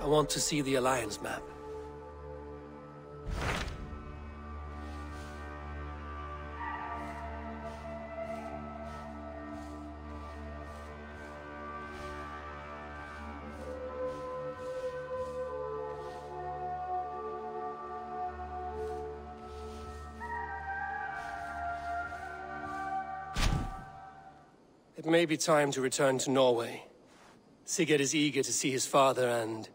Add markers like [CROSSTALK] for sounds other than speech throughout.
I want to see the Alliance map. It may be time to return to Norway. Sigurd is eager to see his father and...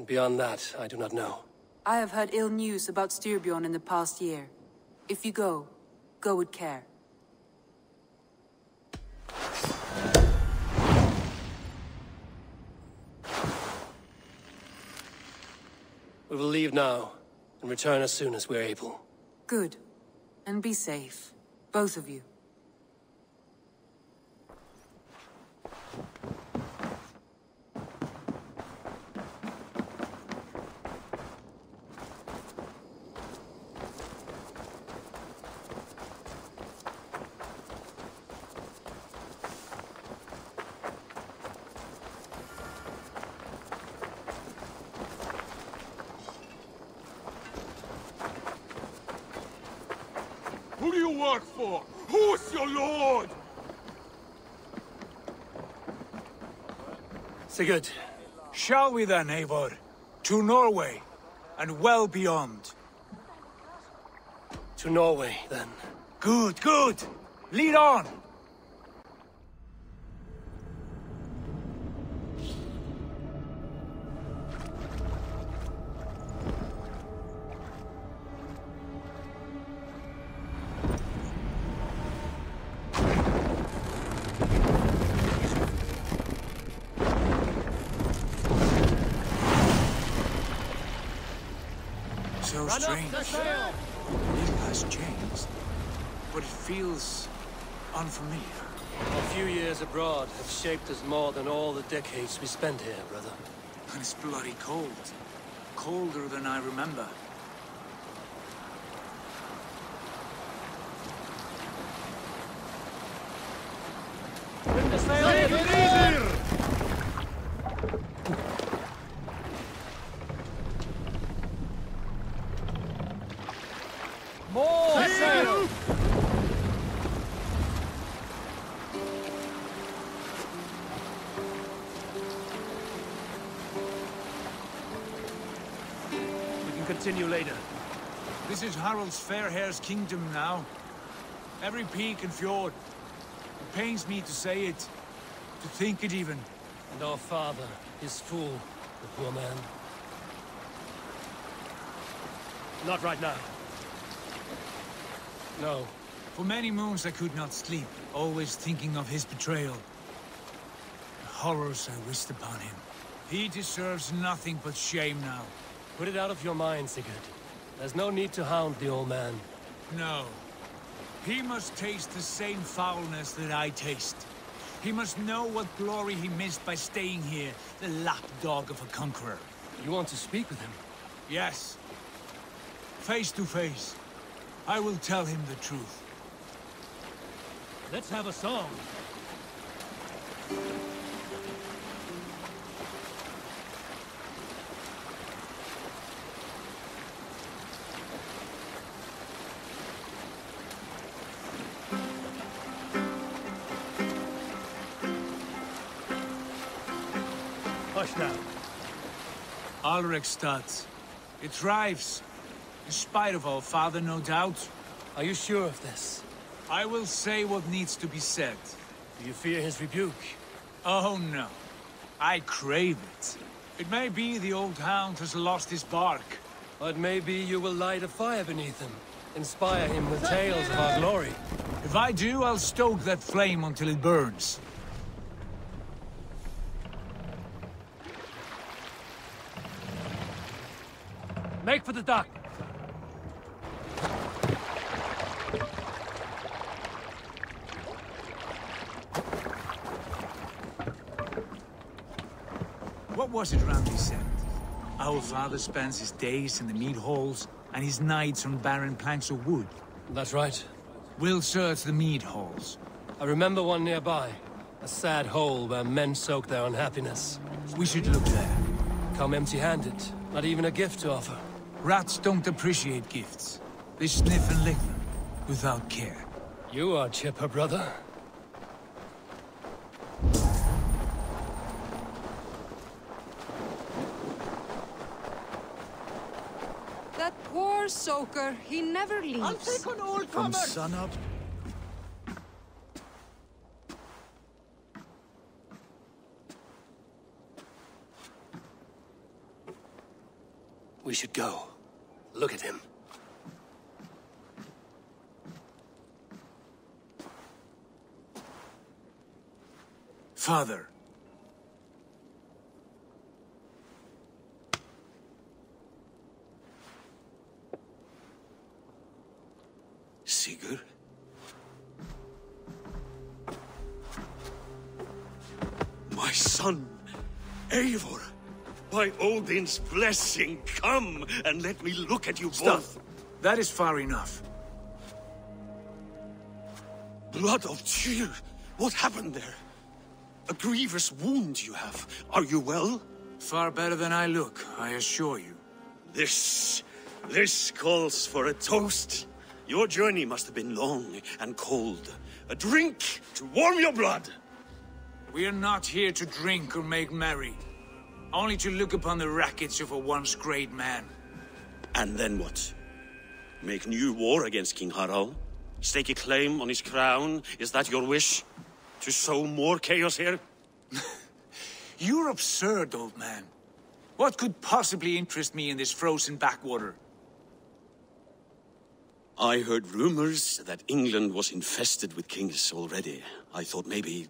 And beyond that, I do not know. I have heard ill news about Styrbjorn in the past year. If you go, go with care. We will leave now, and return as soon as we're able. Good. And be safe. Both of you. Who do you work for? Who's your lord? Sigurd, Shall we then, Eivor? To Norway, and well beyond. to Norway, then. Good, good! Lead on! Unfamiliar. A few years abroad have shaped us more than all the decades we spent here, brother. And it's bloody cold. Colder than I remember. Continue later. This is Harald's Fairhair's kingdom now. Every peak and fjord. It pains me to say it, to think it even. And our father, his fool, the poor man. Not right now. No. For many moons I could not sleep, always thinking of his betrayal. The horrors I wished upon him. He deserves nothing but shame now. Put it out of your mind, Sigurd. There's no need to hound the old man. No. He must taste the same foulness that I taste. He must know what glory he missed by staying here, the lapdog of a conqueror. You want to speak with him? Yes. Face to face. I will tell him the truth. Let's have a song. Alrekstad. It thrives. In spite of our father, no doubt. Are you sure of this? I will say what needs to be said. Do you fear his rebuke? Oh no. I crave it. It may be the old hound has lost his bark. But maybe you will light a fire beneath him. Inspire him with tales of our glory. If I do, I'll stoke that flame until it burns. Make for the dock. What was it Randvi said? Our father spends his days in the mead halls and his nights on barren planks of wood. That's right. We'll search the mead halls. I remember one nearby. A sad hole where men soak their unhappiness. We should look there. come empty-handed. Not even a gift to offer. Rats don't appreciate gifts. They sniff and lick them, without care. You are chipper, brother. That poor soaker, he never leaves. I'll take on all From comers! sunup We should go. Look at him. Father. Sigurd? My son, Eivor! By Odin's blessing, come and let me look at you Stop. both. That is far enough. Blood of Tyr! What happened there? A grievous wound you have. Are you well? Far better than I look, I assure you. This... this calls for a toast. Your journey must have been long and cold. A drink to warm your blood. We are not here to drink or make merry. Only to look upon the wreckage of a once great man. And then what? Make new war against King Harald? Stake a claim on his crown? Is that your wish? To sow more chaos here? [LAUGHS] You're absurd, old man. What could possibly interest me in this frozen backwater? I heard rumors that England was infested with kings already. I thought maybe...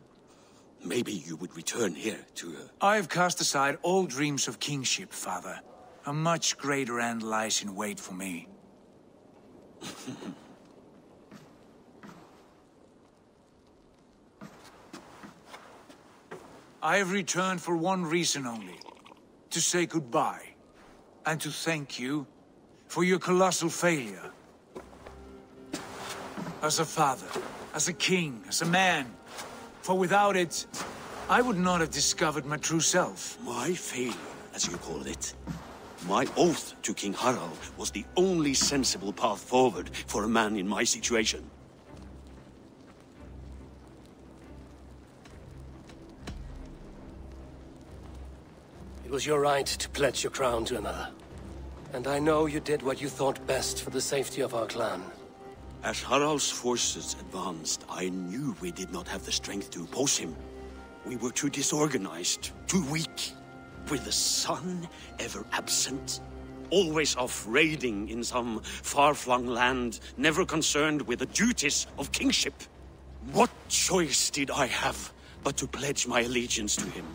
maybe you would return here to... Uh... I've cast aside all dreams of kingship, father. A much greater end lies in wait for me. [LAUGHS] I have returned for one reason only. To say goodbye. And to thank you for your colossal failure. As a father, as a king, as a man. For without it, I would not have discovered my true self. My failure, as you call it. My oath to King Harald was the only sensible path forward for a man in my situation. It was your right to pledge your crown to another. And I know you did what you thought best for the safety of our clan. As Harald's forces advanced, I knew we did not have the strength to oppose him. We were too disorganized, too weak. With the son ever absent, always off raiding in some far-flung land, never concerned with the duties of kingship. What choice did I have but to pledge my allegiance to him?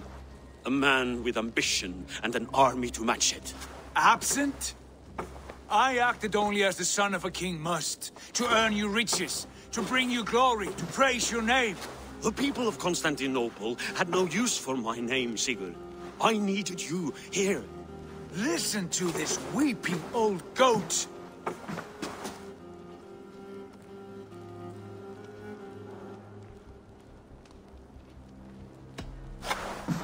A man with ambition and an army to match it. Absent? I acted only as the son of a king must, to earn you riches, to bring you glory, to praise your name. The people of Constantinople had no use for my name, Sigurd. I needed you here. Listen to this weeping old goat.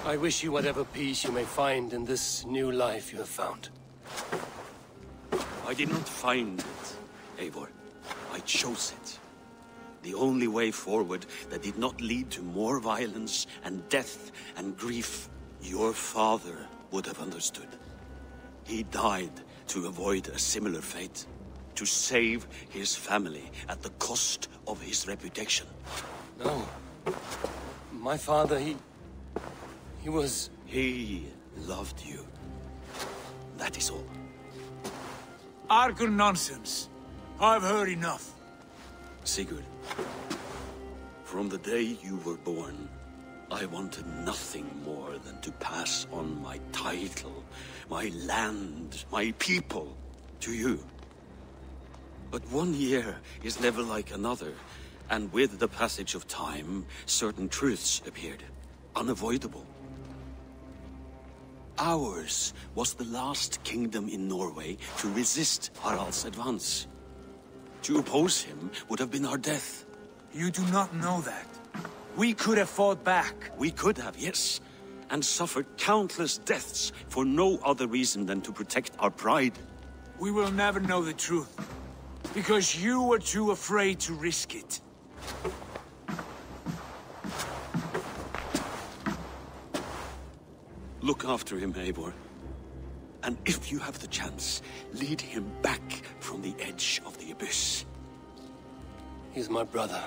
I wish you whatever peace you may find in this new life you have found. I did not find it, Eivor. I chose it. The only way forward that did not lead to more violence and death and grief your father would have understood. He died to avoid a similar fate. To save his family at the cost of his reputation. No. My father, he... He was... He loved you. That is all. Argur nonsense. I've heard enough. Sigurd, from the day you were born, I wanted nothing more than to pass on my title, my land, my people, to you. But one year is never like another, and with the passage of time, certain truths appeared, unavoidable. Ours was the last kingdom in Norway to resist Harald's advance. To oppose him would have been our death. You do not know that. We could have fought back. We could have, yes. and suffered countless deaths for no other reason than to protect our pride. We will never know the truth. Because you were too afraid to risk it. Look after him, Eivor. And if you have the chance, lead him back from the edge of the abyss. He's my brother,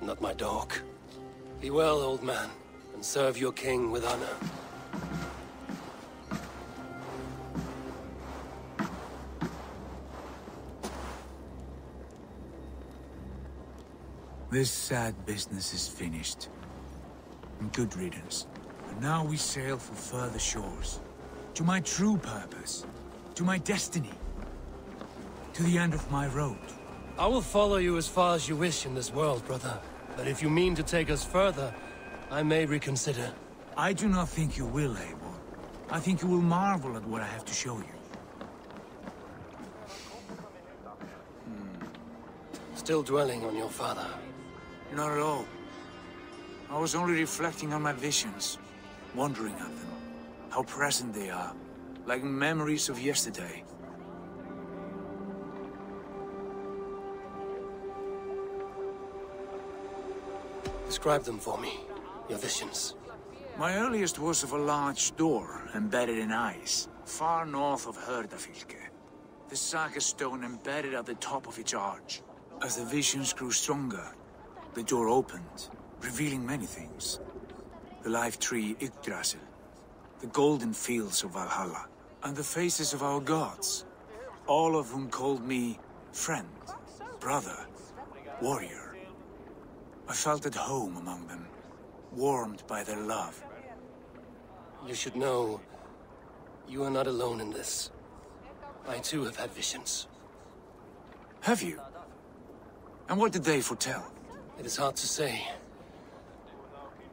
not my dog. Be well, old man, and serve your king with honor. This sad business is finished. Good riddance. Now we sail for further shores. To my true purpose. To my destiny. To the end of my road. I will follow you as far as you wish in this world, brother. But if you mean to take us further, I may reconsider. I do not think you will, Eivor. I think you will marvel at what I have to show you. Hmm. Still dwelling on your father. Not at all. I was only reflecting on my visions, wondering at them. How present they are, like memories of yesterday. Describe them for me, your visions. My earliest was of a large door embedded in ice, far north of Hordafylke. The saga stone embedded at the top of its arch. As the visions grew stronger, the door opened, revealing many things. The life tree Yggdrasil, the golden fields of Valhalla, and the faces of our gods, all of whom called me friend, brother, warrior. I felt at home among them, warmed by their love. You should know, you are not alone in this. I too have had visions. Have you? And what did they foretell? It is hard to say.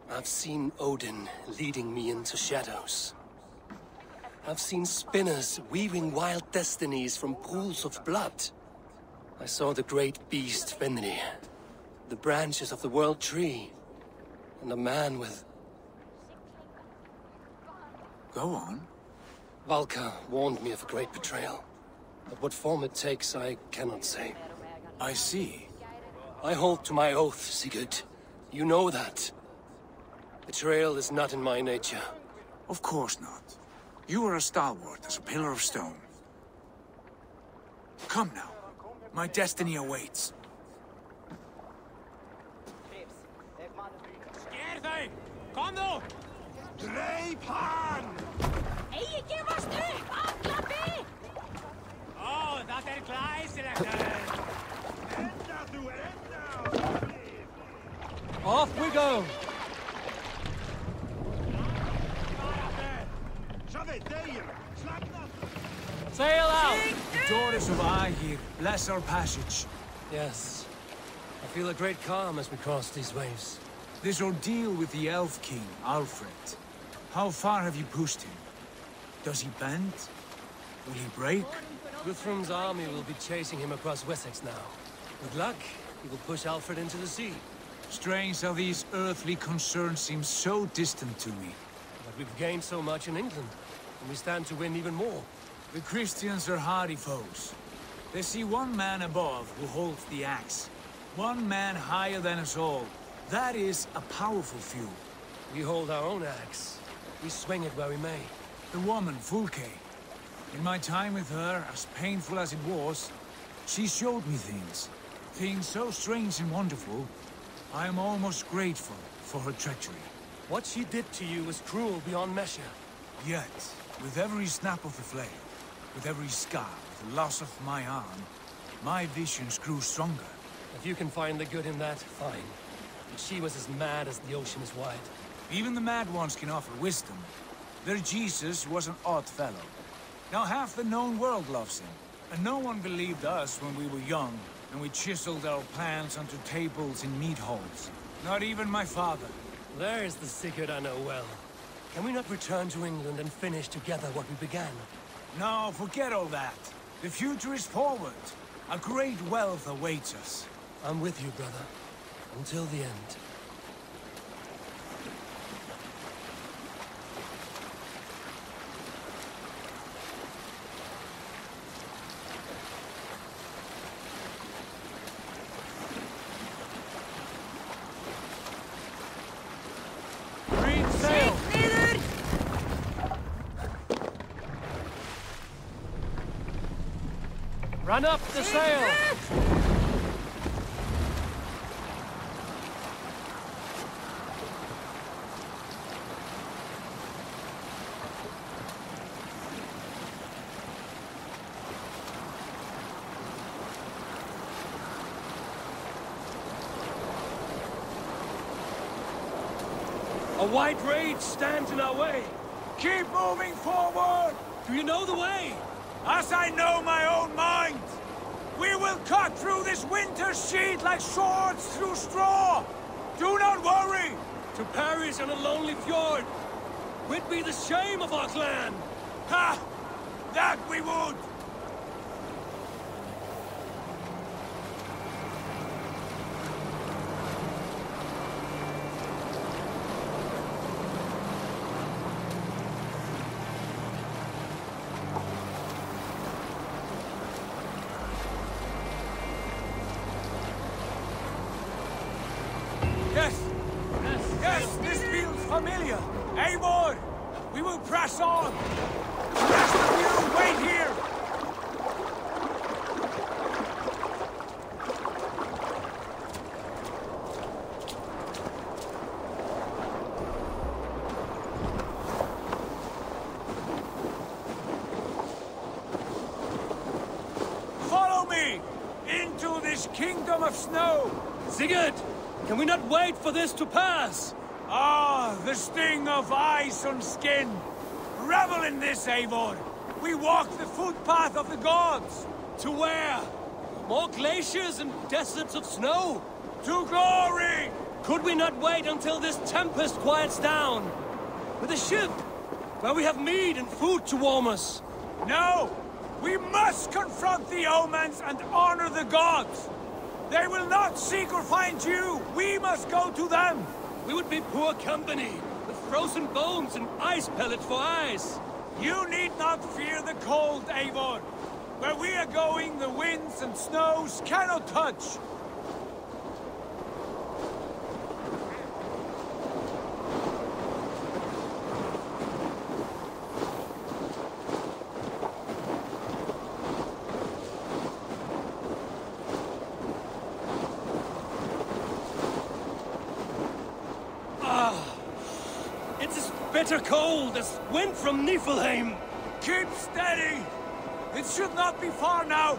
I've seen Odin leading me into shadows. I've seen spinners weaving wild destinies from pools of blood. I saw the great beast Fenrir, the branches of the World Tree, and a man with... Go on. Valka warned me of a great betrayal. But what form it takes, I cannot say. I see. I hold to my oath, Sigurd. You know that. Betrayal is not in my nature. Of course not. You are a stalwart as a pillar of stone. Come now. My destiny awaits. Sker Kom nå! Dreip han! Ei, gefast upp! Afklappi! Å, det er glæsilegt! Enda, du, enda! Off we go! Sail out! The daughters of Aegir bless our passage. Yes. I feel a great calm as we cross these waves. This ordeal with the Elf King, Alfred. How far have you pushed him? Does he bend? Will he break? Guthrum's army will be chasing him across Wessex now. With luck, he will push Alfred into the sea. Strange how these earthly concerns seem so distant to me. But we've gained so much in England, and we stand to win even more. The Christians are hardy foes. They see one man above who holds the axe. One man higher than us all. That is a powerful few. We hold our own axe. We swing it where we may. The woman, Fulke. In my time with her, as painful as it was, she showed me things. Things so strange and wonderful. I am almost grateful for her treachery. What she did to you was cruel beyond measure. Yet, with every snap of the flame, with every scar, with the loss of my arm, my visions grew stronger. If you can find the good in that, fine. But she was as mad as the ocean is wide. Even the mad ones can offer wisdom. Their Jesus was an odd fellow. Now half the known world loves him. And no one believed us when we were young, and we chiseled our plans onto tables in mead halls. Not even my father. There's the Sigurd I know well. Can we not return to England and finish together what we began? No, forget all that. The future is forward. A great wealth awaits us. I'm with you, brother. Until the end. Run up the sail! A white rage stands in our way. Keep moving forward! Do you know the way? As I know my own mind! Will cut through this winter sheet like swords through straw! Do not worry! To perish on a lonely fjord. Would be the shame of our clan. Ha! That we would! Yes! Yes, this feels familiar! Eivor! We will press on! The rest of you, wait here! Follow me! Into this kingdom of snow! Sigurd! Can we not wait for this to pass? Ah, the sting of ice on skin! Revel in this, Eivor! We walk the footpath of the gods! To where? More glaciers and deserts of snow? To glory! Could we not wait until this tempest quiets down? With a ship, where we have meat and food to warm us. No! We must confront the omens and honor the gods! They will not seek or find you! We must go to them! We would be poor company, with frozen bones and ice pellets for eyes. You need not fear the cold, Eivor! Where we are going, the winds and snows cannot touch! It's as bitter cold as wind from Niflheim. Keep steady! It should not be far now!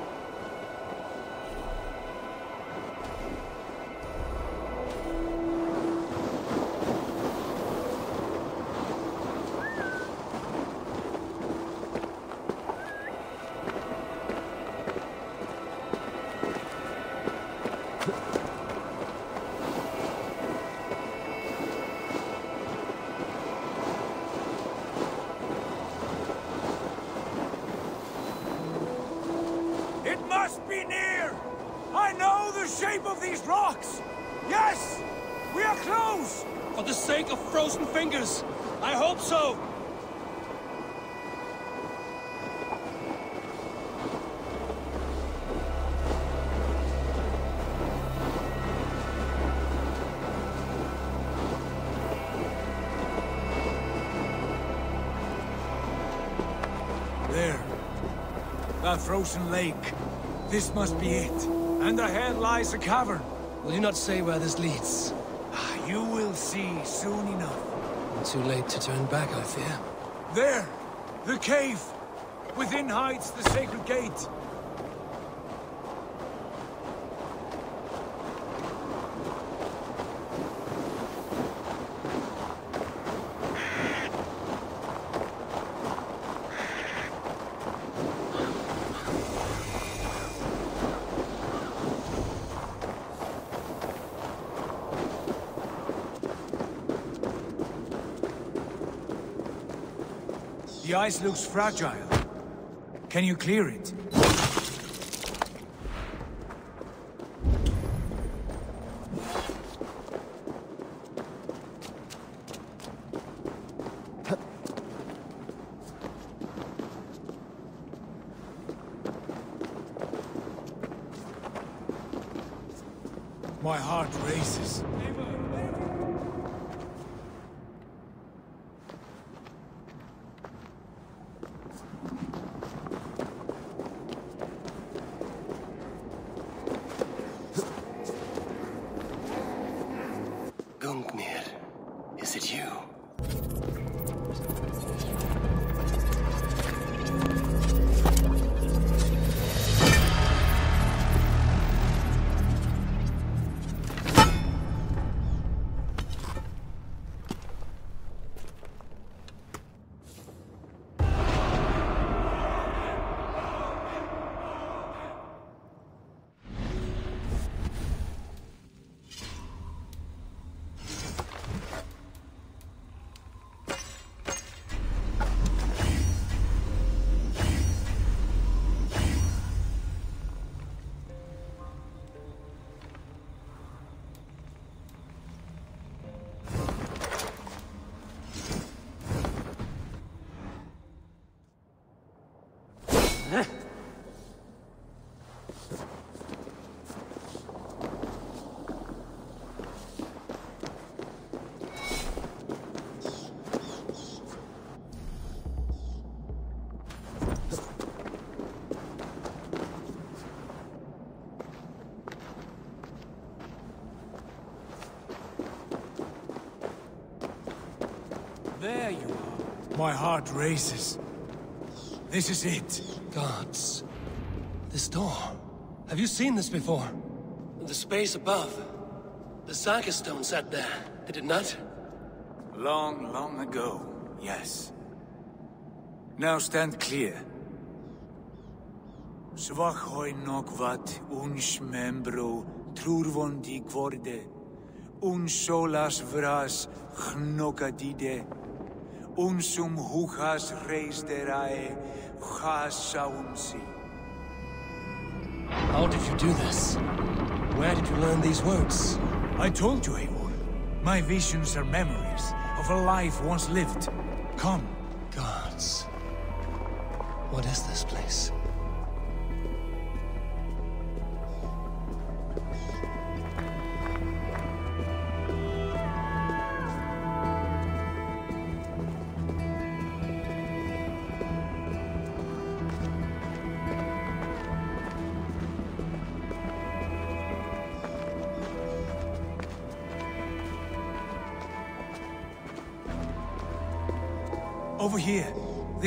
That frozen lake. This must be it. And ahead lies a cavern. Will you not say where this leads? Ah, You will see soon enough. Too late to turn back, I fear. There! The cave! Within hides the sacred gate. The ice looks fragile. Can you clear it? My heart races. This is it. Gods. This door. Have you seen this before? The space above. The Saga stone sat there, did it not? Long, long ago, yes. Now stand clear. Svachoi nokvat uns membro trurvondi gvorde, un solas vras gnokadide, unsum huchas reisderae chasaunsi. How did you do this? Where did you learn these words? I told you, Eivor. My visions are memories of a life once lived. Come. Gods. What is this place?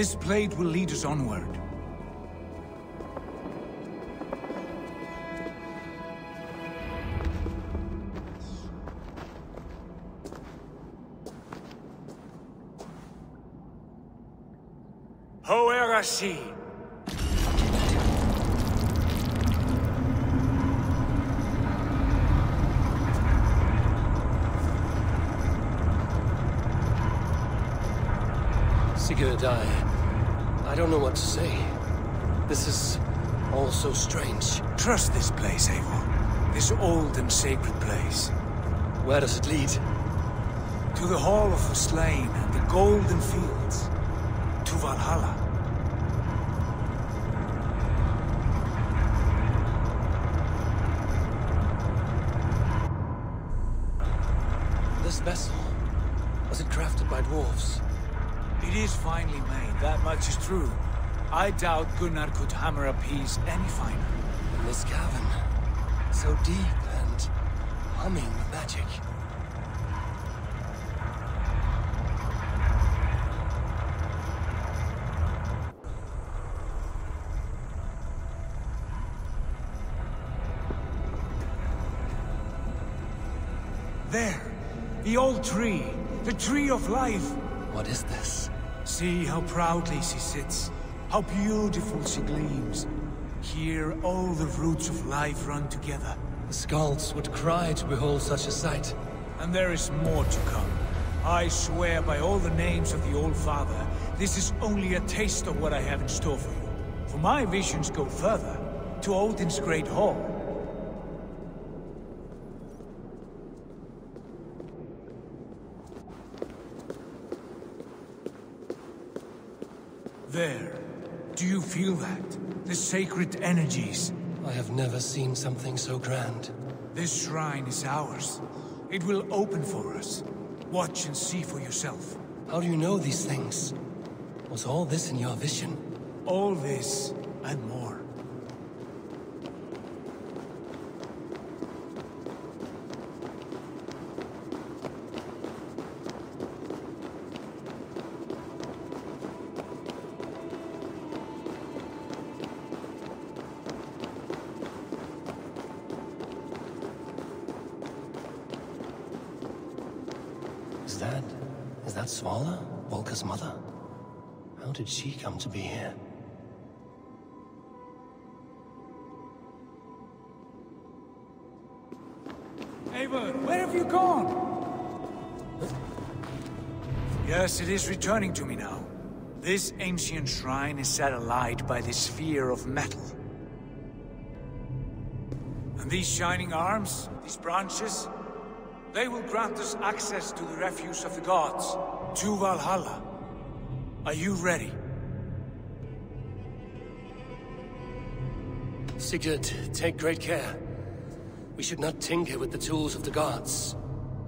This blade will lead us onward. Sacred place. Where does it lead? To the Hall of the Slain and the Golden Fields. To Valhalla. This vessel, was it crafted by dwarves? It is finely made, that much is true. I doubt Gunnar could hammer a piece any finer. In this cavern, so deep and humming magic. There! The old tree! The tree of life! What is this? See how proudly she sits. How beautiful she gleams. Here all the roots of life run together. The Skalds would cry to behold such a sight. And there is more to come. I swear by all the names of the Old Father, this is only a taste of what I have in store for you. For my visions go further, to Odin's Great Hall. There. Do you feel that? The sacred energies. I have never seen something so grand. This shrine is ours. It will open for us. Watch and see for yourself. How do you know these things? Was all this in your vision? All this and more. Eivor, where have you gone? Yes, it is returning to me now. This ancient shrine is set alight by this sphere of metal. And these shining arms, these branches, they will grant us access to the refuse of the gods, to Valhalla. Are you ready? Sigurd, take great care. We should not tinker with the tools of the gods.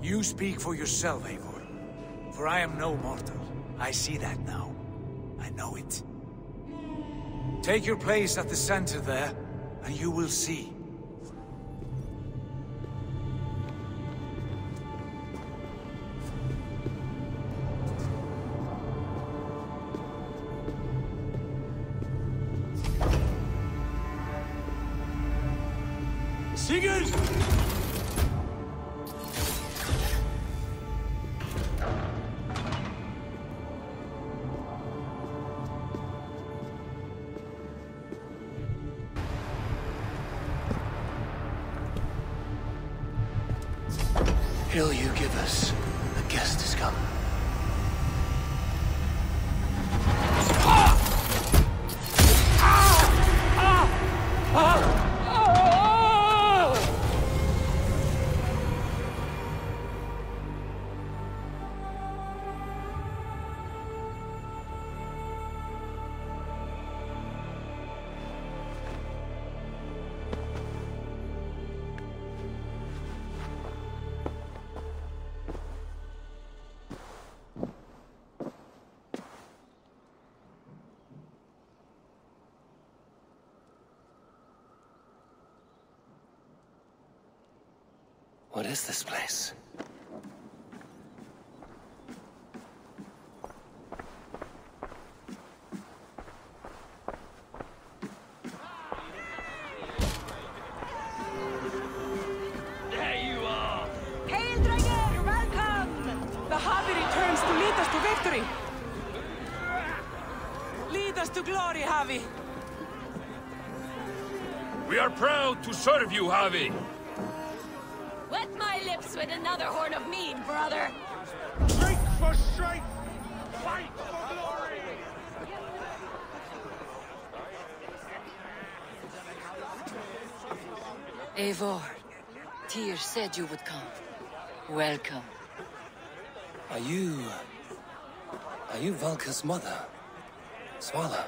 You speak for yourself, Eivor. For I am no mortal. I see that now. I know it. Take your place at the center there, and you will see. Hill you give us. A guest has come. Is this place? Hail, Drengr! Welcome! The Havi returns to lead us to victory! Lead us to glory, Havi! We are proud to serve you, Havi. Eivor, Tyr said you would come. Welcome. Are you... Are you Valka's mother? Svala?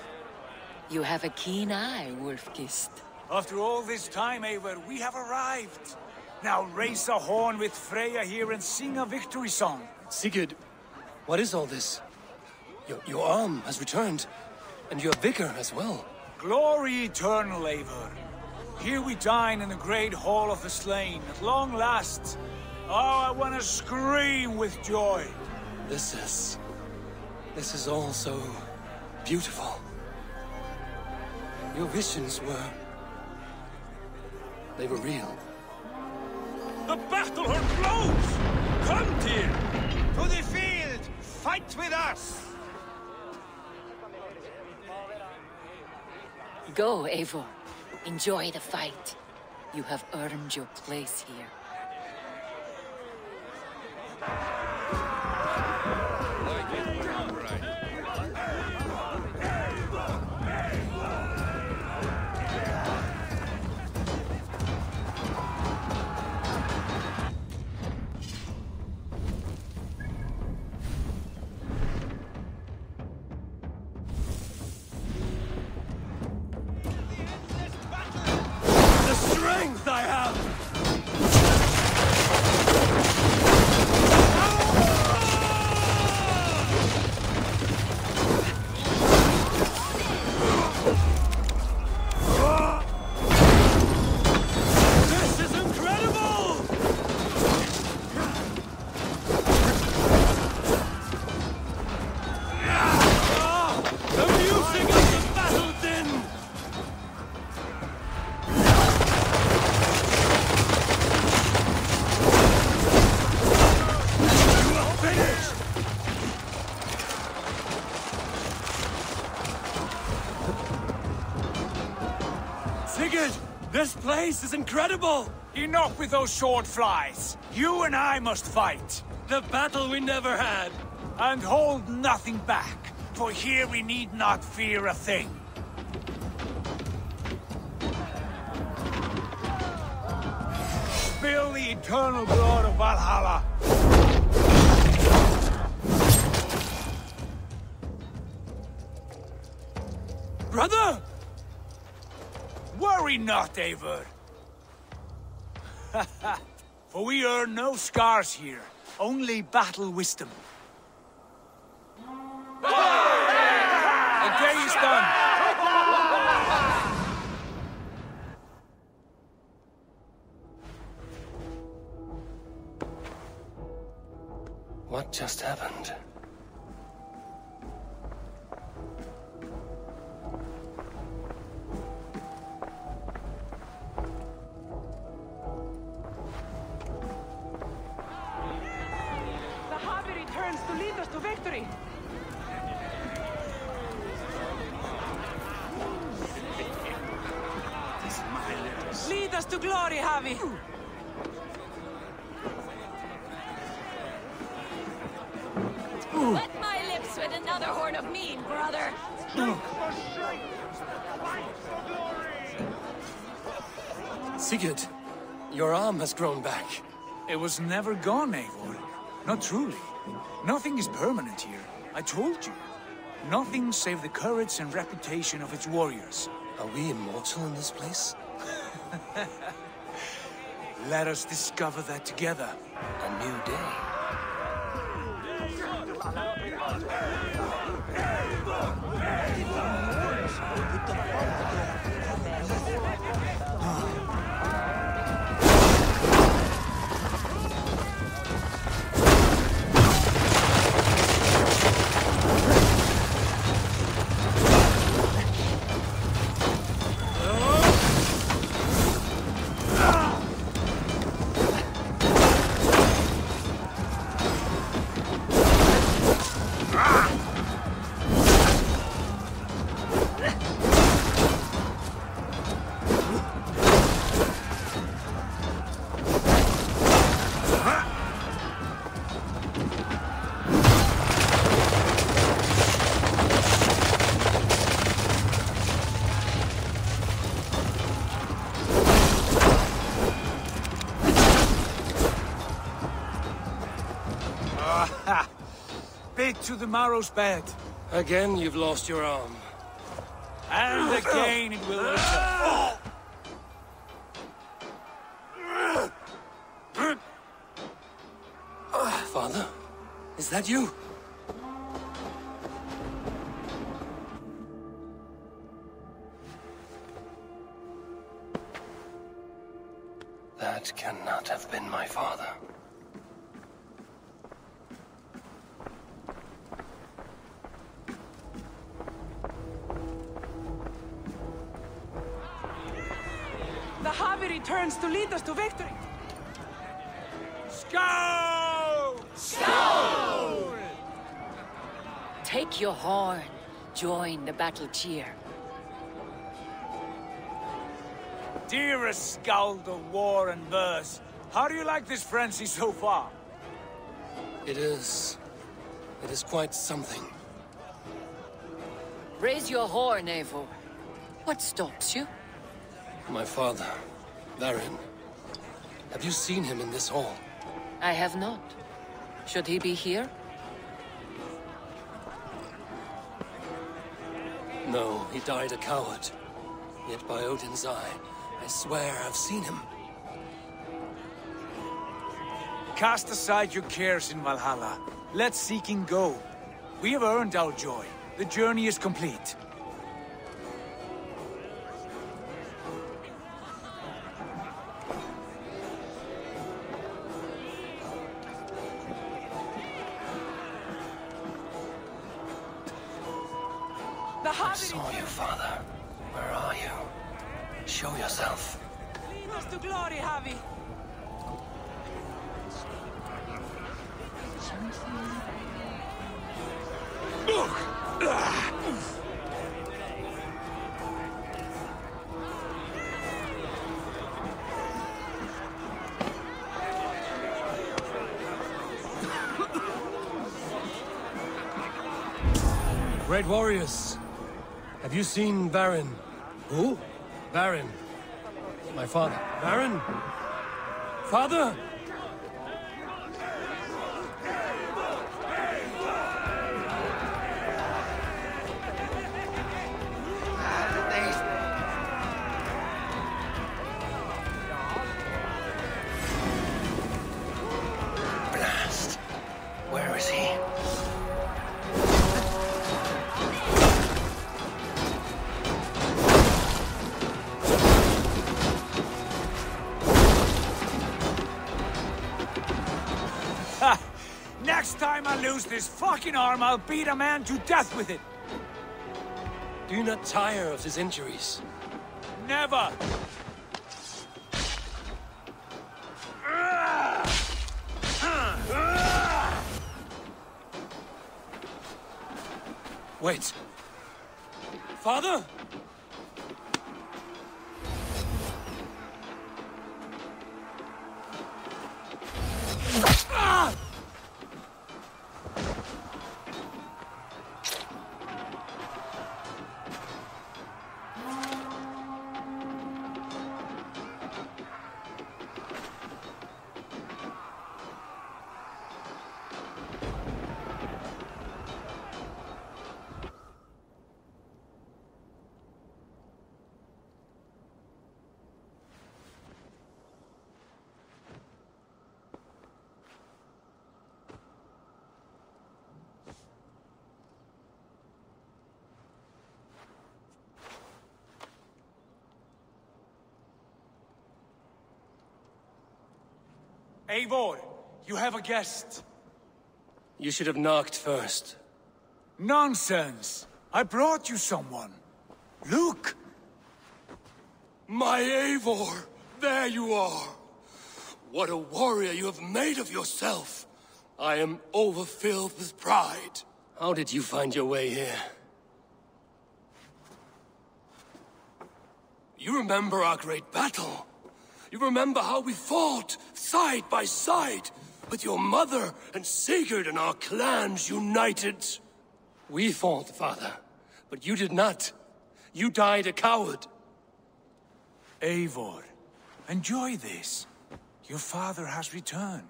You have a keen eye, Wolf-Kissed. After all this time, Eivor, we have arrived. Now raise a horn with Freya here and sing a victory song. Sigurd, what is all this? Your, your arm has returned, and your vigor as well. Glory eternal, Eivor. Here we dine in the great hall of the slain, at long last. Oh, I want to scream with joy. This is... This is all so... beautiful. Your visions were... They were real. The battle horn blows! Come, Tyr! To the field! Fight with us! Go, Eivor. Enjoy the fight. You have earned your place here. Place is incredible! Enough with those short flies. You and I must fight. The battle we never had! And hold nothing back, for here we need not fear a thing. Spill the eternal blood of Valhalla. Eivor. [LAUGHS] For we earn no scars here, only battle wisdom. The day is done. What just happened? Us. Lead us to glory, Havi. Wet my lips with another horn of mead, brother. For strength! Fight for glory! Sigurd, your arm has grown back. It was never gone, Eivor. Not truly. Nothing is permanent here. I told you. Nothing save the courage and reputation of its warriors. Are we immortal in this place? [LAUGHS] Let us discover that together. A new day. To the marrow's bed. Again, you've lost your arm. And again it will return. Father, is that you? Take your horn. Join the battle cheer. Dearest Skald of war and verse, how do you like this frenzy so far? It is... It is quite something. Raise your horn, Eivor. What stops you? My father, Varin. Have you seen him in this hall? I have not. Should he be here? No, he died a coward. Yet by Odin's eye, I swear I've seen him. Cast aside your cares in Valhalla. Let seeking go. We have earned our joy. The journey is complete. The I saw you, father. Where are you? Show yourself. lead us to glory, Havi. Great warriors. Have you seen Varin? Who? Varin. My father. Varin? Father? Lose this fucking arm, I'll beat a man to death with it! Do you not tire of his injuries? Never! Wait. Father? Eivor, you have a guest. You should have knocked first. Nonsense! I brought you someone. Look! My Eivor! There you are! What a warrior you have made of yourself! I am overfilled with pride. How did you find your way here? You remember our great battle? You remember how we fought, side by side, with your mother and Sigurd and our clans united? We fought, father, but you did not. You died a coward. Eivor, enjoy this. Your father has returned.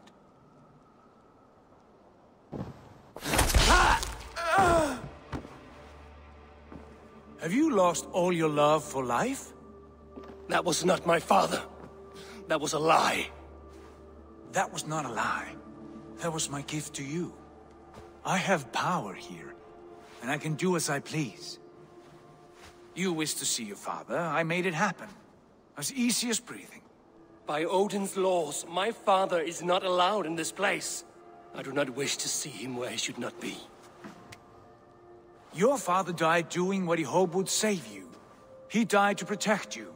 Have you lost all your love for life? That was not my father. That was a lie. That was not a lie. That was my gift to you. I have power here, and I can do as I please. You wished to see your father, I made it happen. As easy as breathing. By Odin's laws, my father is not allowed in this place. I do not wish to see him where he should not be. Your father died doing what he hoped would save you. He died to protect you,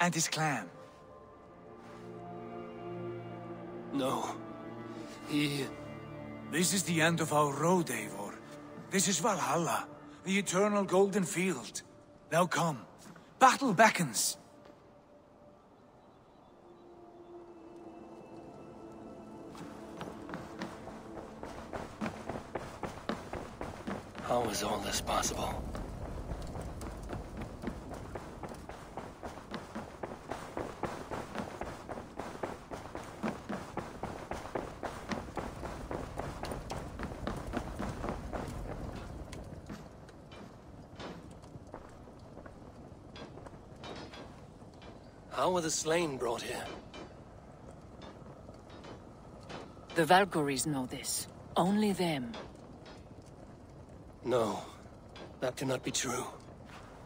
and his clan. No. He... This is the end of our road, Eivor. This is Valhalla, the eternal golden field. Now come. Battle beckons. How is all this possible? Were the slain brought here? The Valkyries know this. Only them. No. That cannot be true.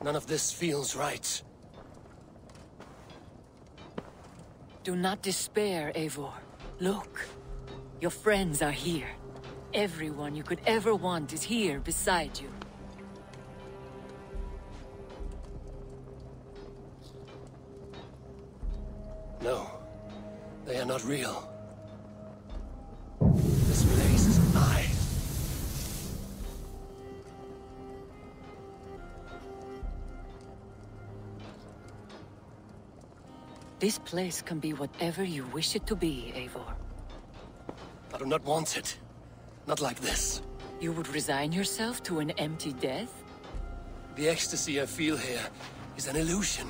None of this feels right. Do not despair, Eivor. Look. Your friends are here. Everyone you could ever want is here beside you. Not real. This place is lie. This place can be whatever you wish it to be, Eivor. I do not want it. Not like this. You would resign yourself to an empty death? The ecstasy I feel here is an illusion.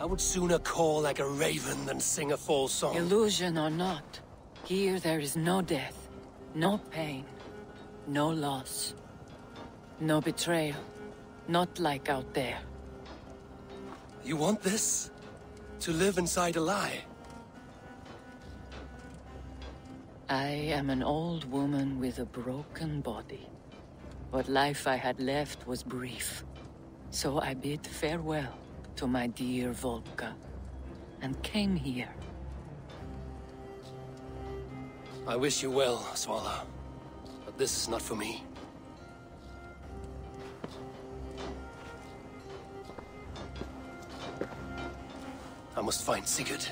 I would sooner call like a raven than sing a false song. Illusion or not, here there is no death, no pain, no loss, no betrayal. Not like out there. You want this? To live inside a lie? I am an old woman with a broken body. What life I had left was brief. So I bid farewell to my dear Valka, and came here. I wish you well, Svala, But this is not for me. I must find Sigurd.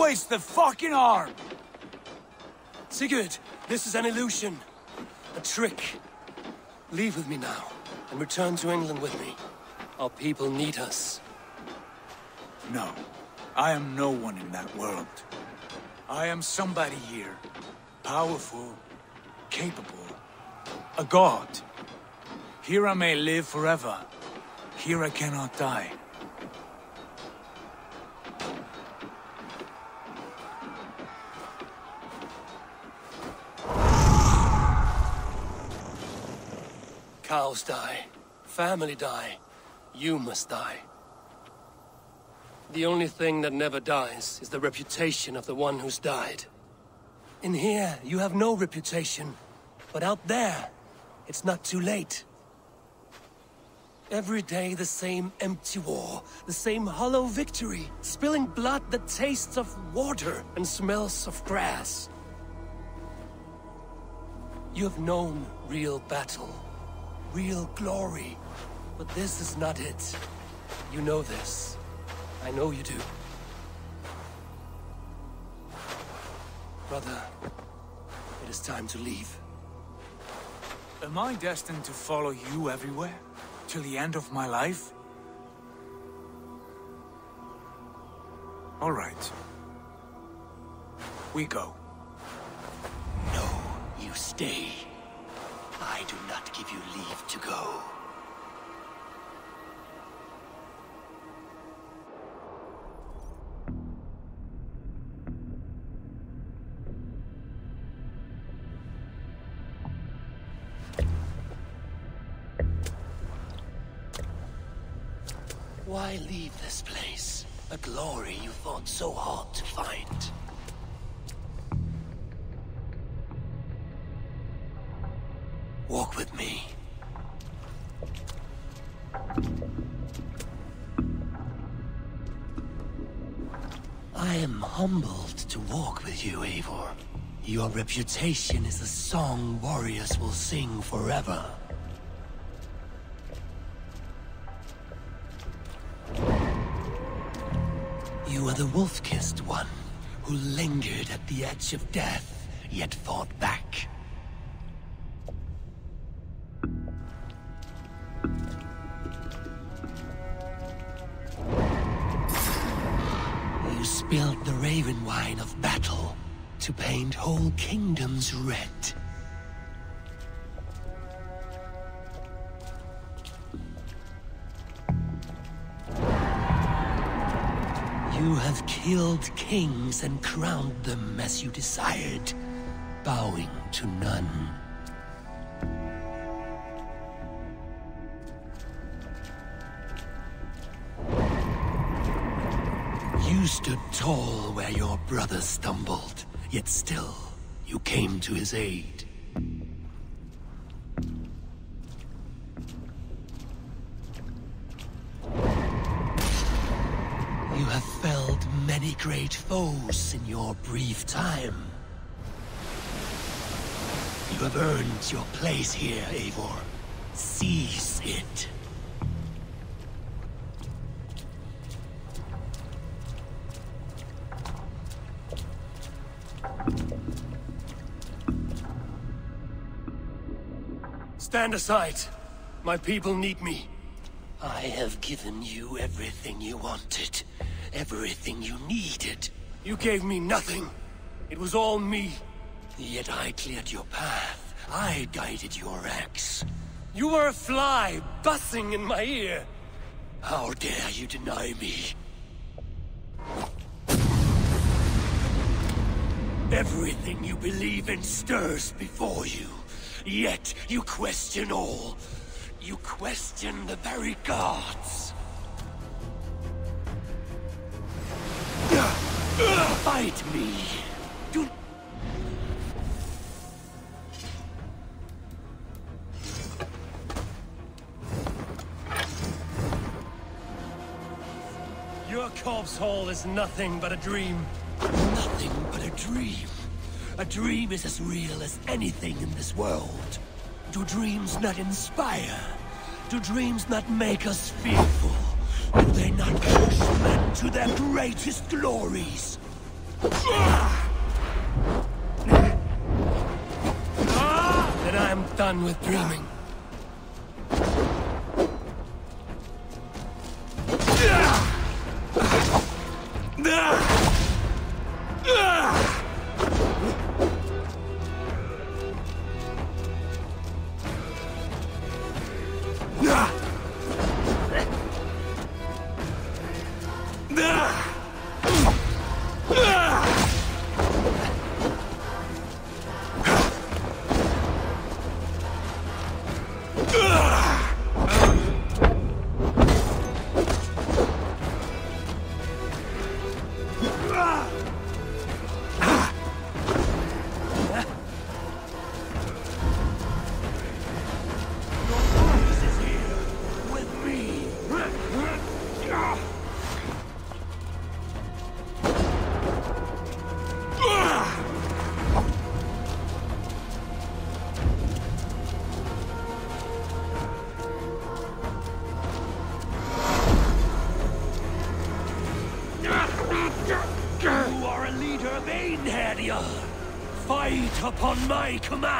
Always the fucking arm! Sigurd, this is an illusion. A trick. Leave with me now, and return to England with me. Our people need us. No. I am no one in that world. I am somebody here. Powerful, capable, a god. Here I may live forever. Here I cannot die. Cows die. Family die. You must die. The only thing that never dies is the reputation of the one who's died. In here, you have no reputation. But out there, it's not too late. Every day the same empty war, the same hollow victory, spilling blood that tastes of water and smells of grass. You have known real battle, real glory, but this is not it. You know this. I know you do. Brother, it is time to leave. Am I destined to follow you everywhere? Till the end of my life? All right. We go. No, you stay. I do not give you leave to go. Why leave this place? A glory you fought so hard to find. Walk with me. I am humbled to walk with you, Eivor. Your reputation is a song warriors will sing forever. You are the wolf-kissed one, who lingered at the edge of death, yet fought back. Raven wine of battle to paint whole kingdoms red. You have killed kings and crowned them as you desired, bowing to none. Stood tall where your brother stumbled, yet still you came to his aid. You have felled many great foes in your brief time. You have earned your place here, Eivor. Seize it. Stand aside. My people need me. I have given you everything you wanted. Everything you needed. You gave me nothing. It was all me. Yet I cleared your path. I guided your axe. You were a fly, buzzing in my ear. How dare you deny me? Everything you believe in stirs before you. Yet you question all. You question the very gods. Fight me. Do Your corpse hall is nothing but a dream. Nothing but a dream. A dream is as real as anything in this world. Do dreams not inspire? Do dreams not make us fearful? Do they not push men to their greatest glories? Ah! Then I am done with dreaming. Upon my command.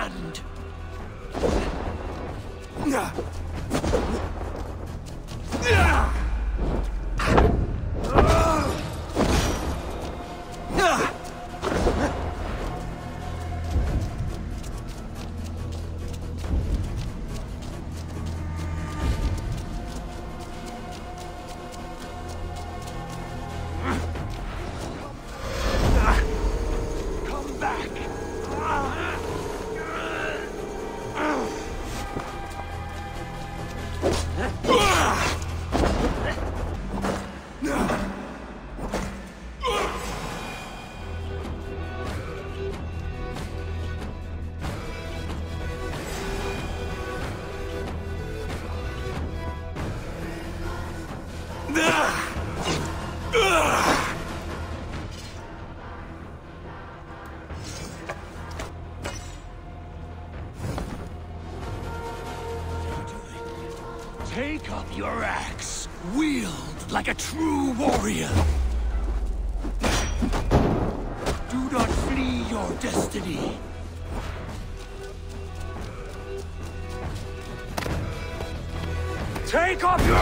Up your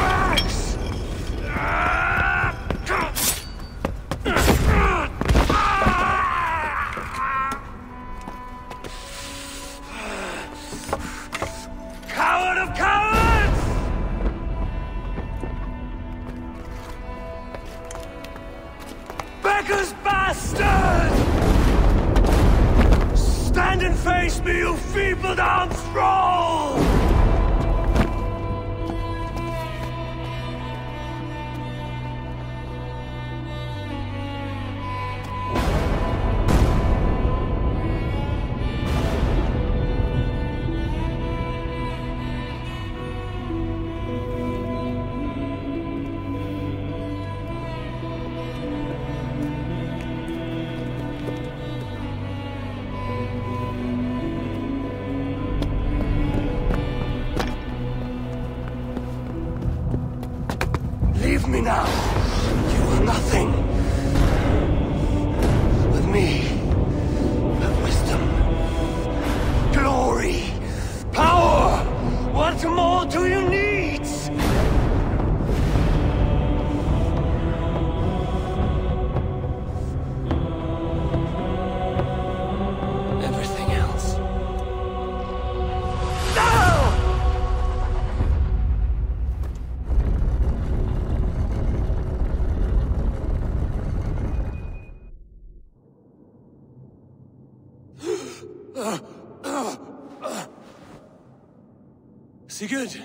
Sigurd,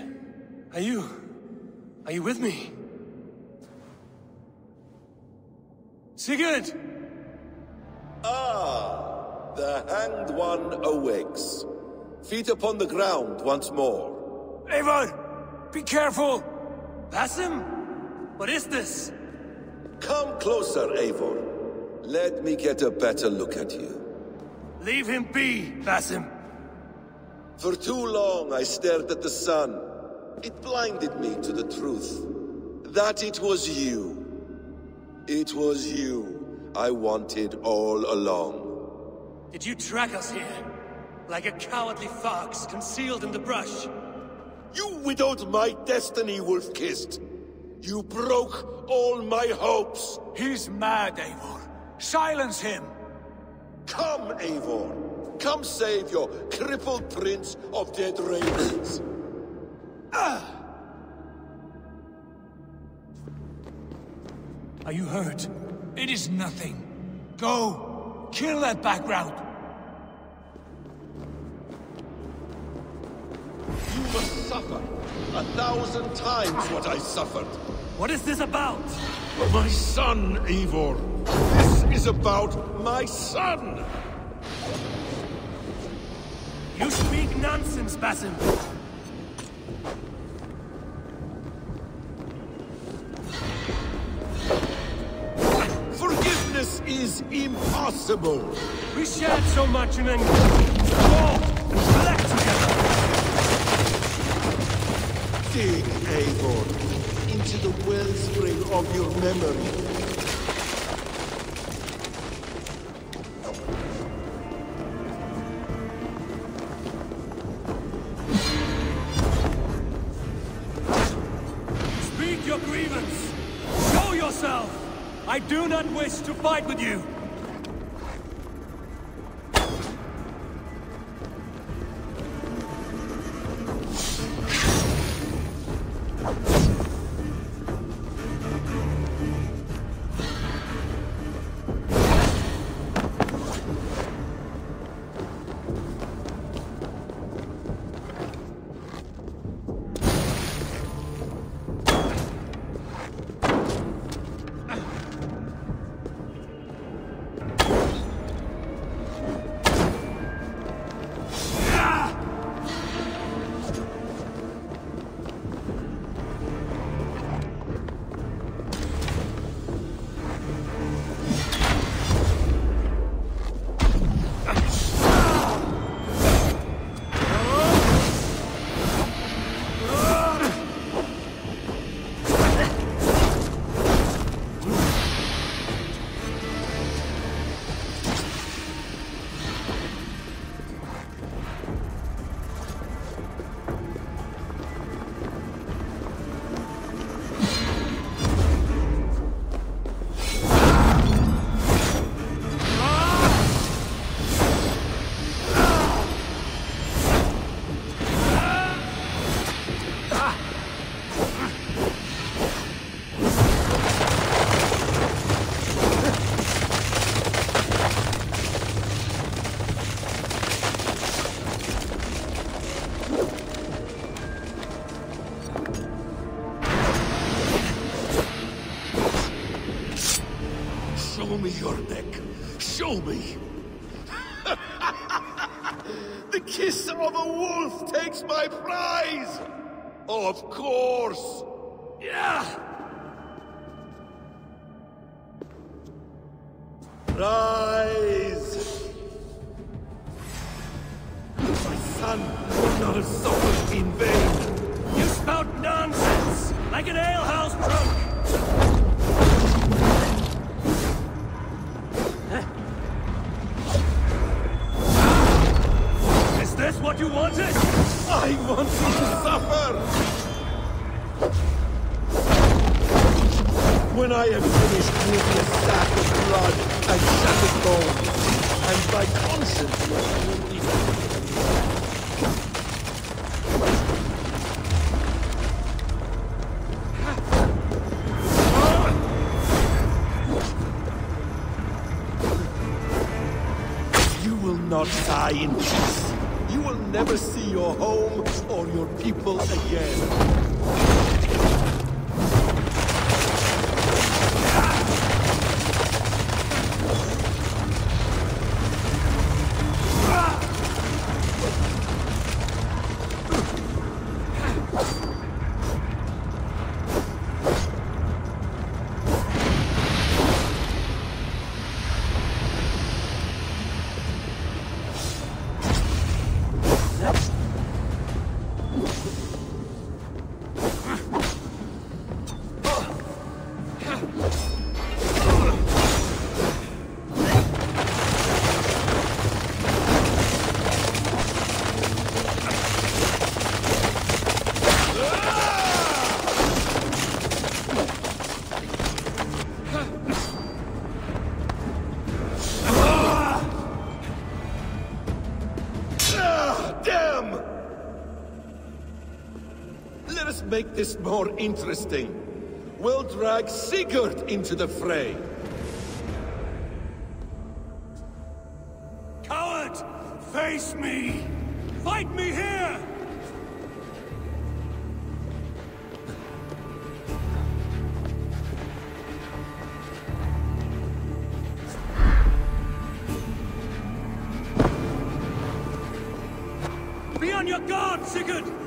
are you... are you with me? Sigurd! Ah, the hanged one awakes. Feet upon the ground once more. Eivor! Be careful! Basim? What is this? Come closer, Eivor. Let me get a better look at you. Leave him be, Basim. For too long I stared at the sun. It blinded me to the truth. That it was you. It was you I wanted all along. Did you track us here? Like a cowardly fox concealed in the brush? You widowed my destiny, Wolf-Kissed. You broke all my hopes. He's mad, Eivor. Silence him! Come, Eivor. Come save your crippled prince of dead ravens. Ah! Are you hurt? It is nothing. Go! Kill that background! You must suffer. A thousand times what I suffered. What is this about? My son, Eivor. This is about my son! You speak nonsense, Basim. Forgiveness is impossible. We shared so much in then fought and slept together. Dig, Eivor, into the wellspring of your memory. Fight with you. Me. [LAUGHS] the kiss of a wolf takes my prize. Of course. Not die. You will never see your home or your people again. This more interesting. We'll drag Sigurd into the fray. Coward! Face me! Fight me here! Be on your guard! Sigurd!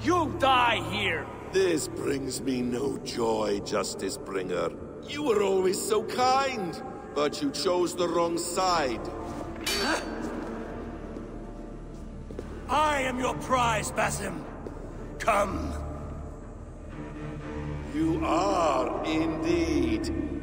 You'll die here! This brings me no joy, Justice Bringer. You were always so kind, but you chose the wrong side. I am your prize, Basim. Come. You are indeed.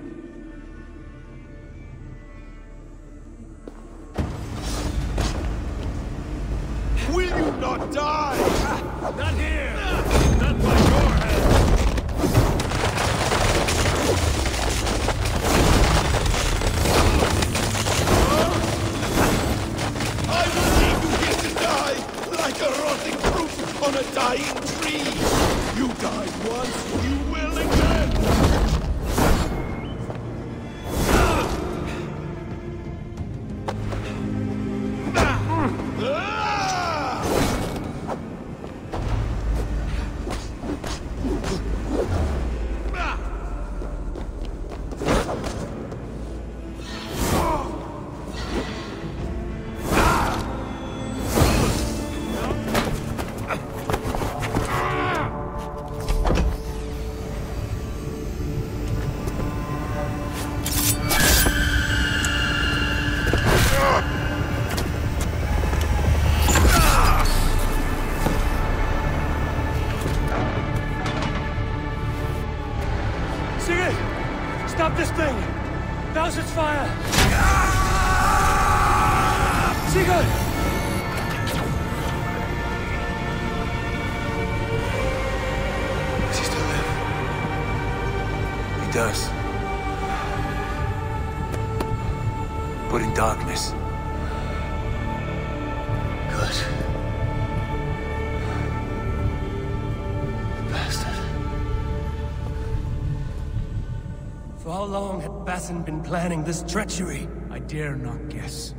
Basim been planning this treachery? I dare not guess.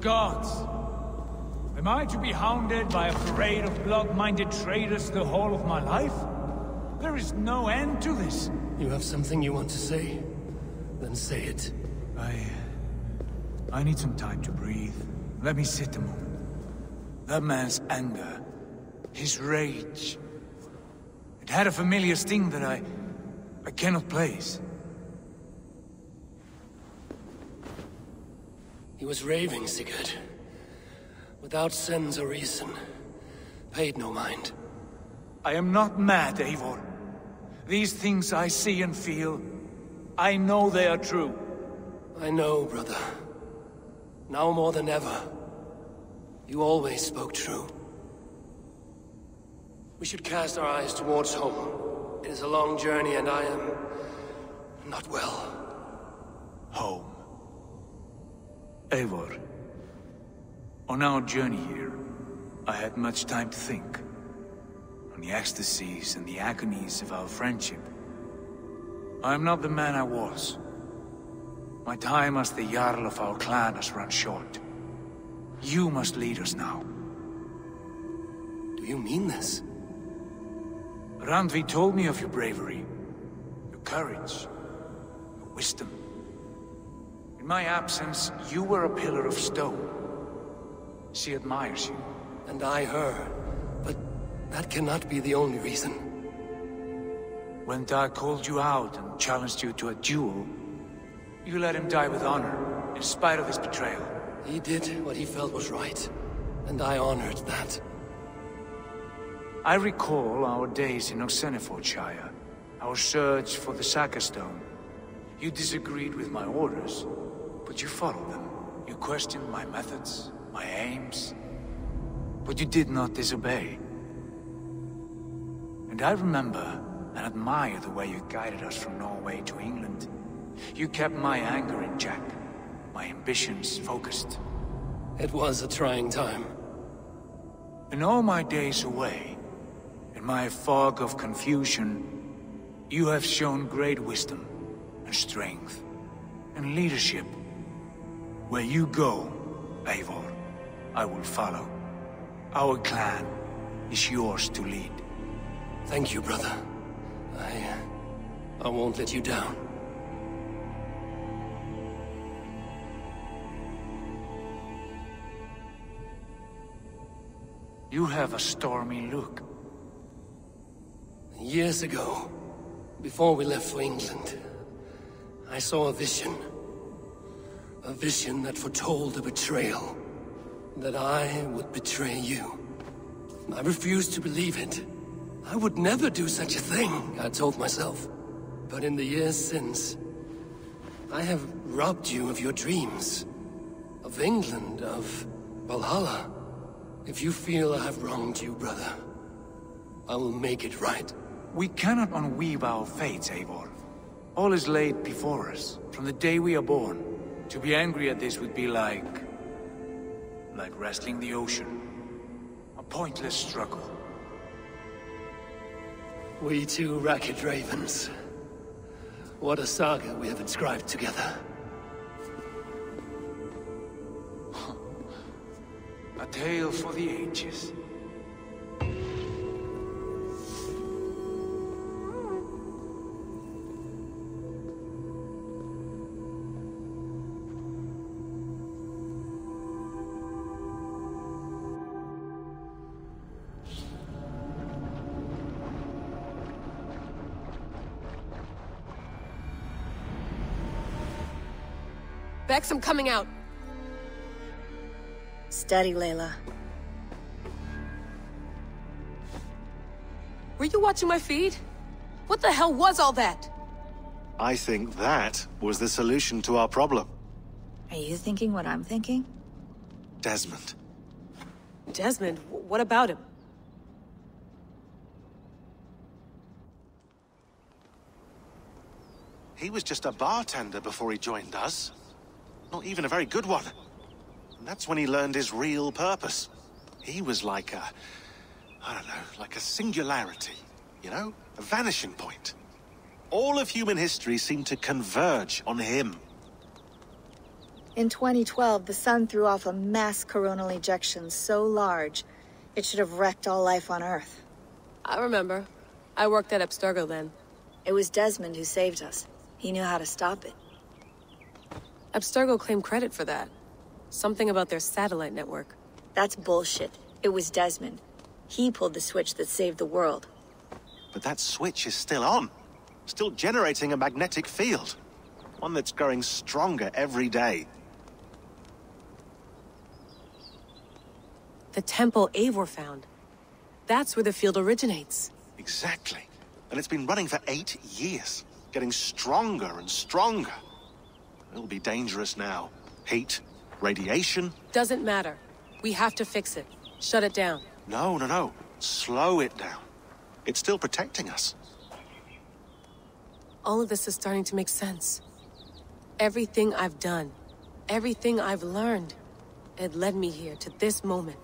Gods! Am I to be hounded by a parade of blood-minded traitors the whole of my life? There is no end to this. You have something you want to say? Then say it. I... I need some time to breathe. Let me sit a moment. That man's anger, his rage... It had a familiar sting that I... I cannot place. He was raving, Sigurd. Without sense or reason. Paid no mind. I am not mad, Eivor. These things I see and feel, I know they are true. I know, brother. Now more than ever. You always spoke true. We should cast our eyes towards home. It is a long journey and I am... not well. Home. Eivor. On our journey here, I had much time to think. On the ecstasies and the agonies of our friendship. I am not the man I was. My time as the Jarl of our clan has run short. You must lead us now. Do you mean this? Randvi told me of your bravery, your courage, your wisdom. In my absence, you were a pillar of stone. She admires you. And I her. But that cannot be the only reason. When Dag called you out and challenged you to a duel, you let him die with honor, in spite of his betrayal. He did what he felt was right, and I honored that. I recall our days in Oxenefordscire, our search for the Saka Stone. You disagreed with my orders, but you followed them. You questioned my methods, my aims, but you did not disobey. And I remember and admire the way you guided us from Norway to England. You kept my anger in check, my ambitions focused. It was a trying time. In all my days away, in my fog of confusion, you have shown great wisdom, and strength, and leadership. Where you go, Eivor, I will follow. Our clan is yours to lead. Thank you, brother. I... Uh, I won't let you down. You have a stormy look. Years ago, before we left for England, I saw a vision. A vision that foretold a betrayal. That I would betray you. I refused to believe it. I would never do such a thing, I told myself. But in the years since, I have robbed you of your dreams. Of England, of Valhalla. If you feel I have wronged you, brother, I will make it right. We cannot unweave our fates, Eivor. All is laid before us, from the day we are born. To be angry at this would be like... like wrestling the ocean. A pointless struggle. We two ragged ravens. What a saga we have inscribed together. A tale for the ages. Bex, I'm coming out. Steady, Layla. Were you watching my feed? What the hell was all that? I think that was the solution to our problem. Are you thinking what I'm thinking? Desmond. Desmond? What about him? He was just a bartender before he joined us. Not even a very good one. And that's when he learned his real purpose. He was like a... I don't know, like a singularity, you know? A vanishing point. All of human history seemed to converge on him. In 2012, the sun threw off a mass coronal ejection so large, it should have wrecked all life on Earth. I remember. I worked at Abstergo then. It was Desmond who saved us. He knew how to stop it. Abstergo claimed credit for that. Something about their satellite network. That's bullshit. It was Desmond. He pulled the switch that saved the world. But that switch is still on. Still generating a magnetic field. One that's growing stronger every day. The temple Eivor found. That's where the field originates. Exactly. And it's been running for eight years, getting stronger and stronger. It'll be dangerous now. Heat, radiation. Doesn't matter. We have to fix it. Shut it down. No, no, no. Slow it down. It's still protecting us. All of this is starting to make sense. Everything I've done, everything I've learned, it led me here to this moment.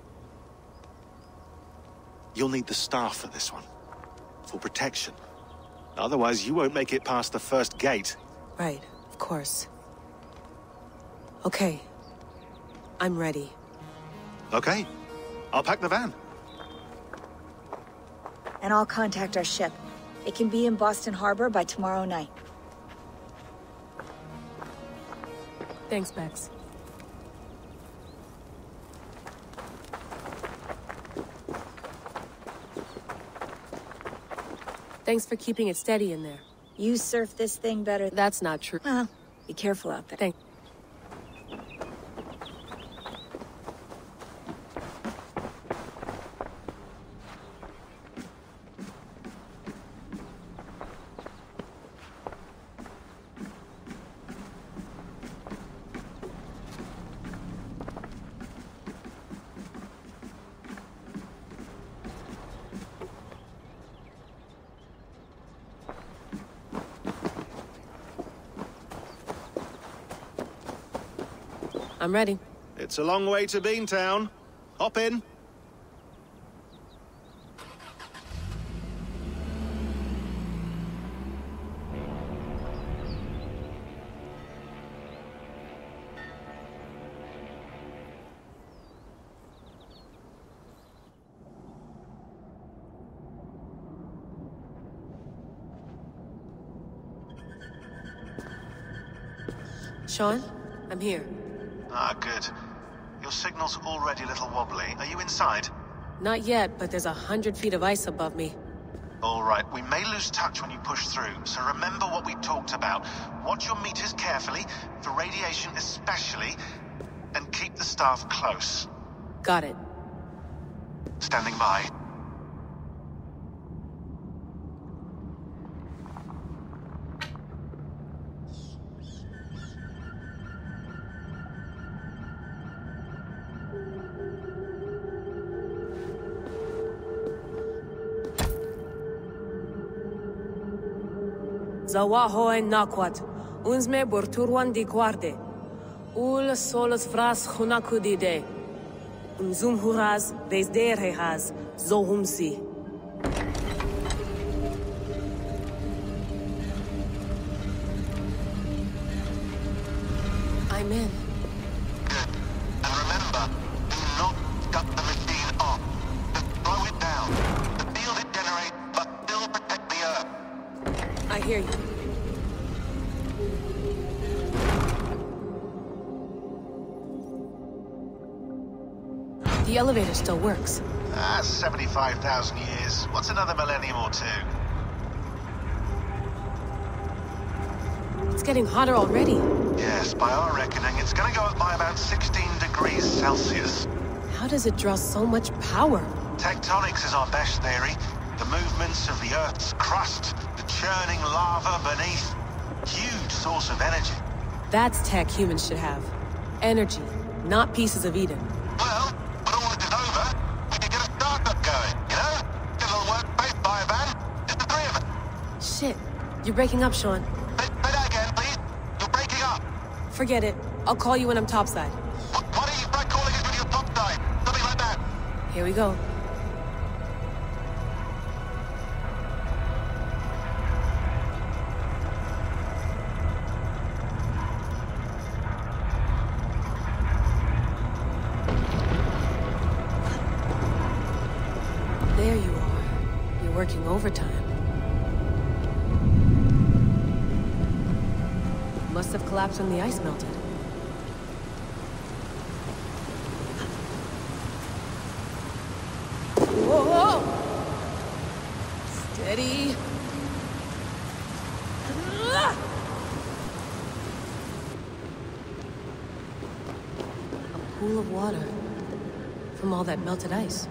You'll need the staff for this one. For protection. Otherwise, you won't make it past the first gate. Right, of course. Okay. I'm ready. Okay. I'll pack the van. And I'll contact our ship. It can be in Boston Harbor by tomorrow night. Thanks, Bex. Thanks for keeping it steady in there. You surf this thing better. That's not true. Well, be careful out there. Thanks. I'm ready. It's a long way to Beantown. Hop in. Shaun, I'm here. Ah, good. Your signal's already a little wobbly. Are you inside? Not yet, but there's a hundred feet of ice above me. All right, we may lose touch when you push through, so remember what we talked about. Watch your meters carefully, for radiation especially, and keep the staff close. Got it. Standing by. Zawaho en nakwat, unzme borturwan di guarde. Ul solos fras hunakudide. Unzum huraz, desdere haz, zohumsi. Still works. Ah, 75,000 years. What's another millennium or two? It's getting hotter already. Yes, by our reckoning, it's gonna go up by about 16 degrees Celsius. How does it draw so much power? Tectonics is our best theory. The movements of the Earth's crust, the churning lava beneath. Huge source of energy. That's tech humans should have. Energy, not pieces of Eden. Shit, you're breaking up, Shaun. Say, say that again, please. You're breaking up. Forget it. I'll call you when I'm topside. Why don't you try calling us when you're topside? Something like that. Here we go. When the ice melted. Whoa! whoa. Steady. A pool of water. from all that melted ice.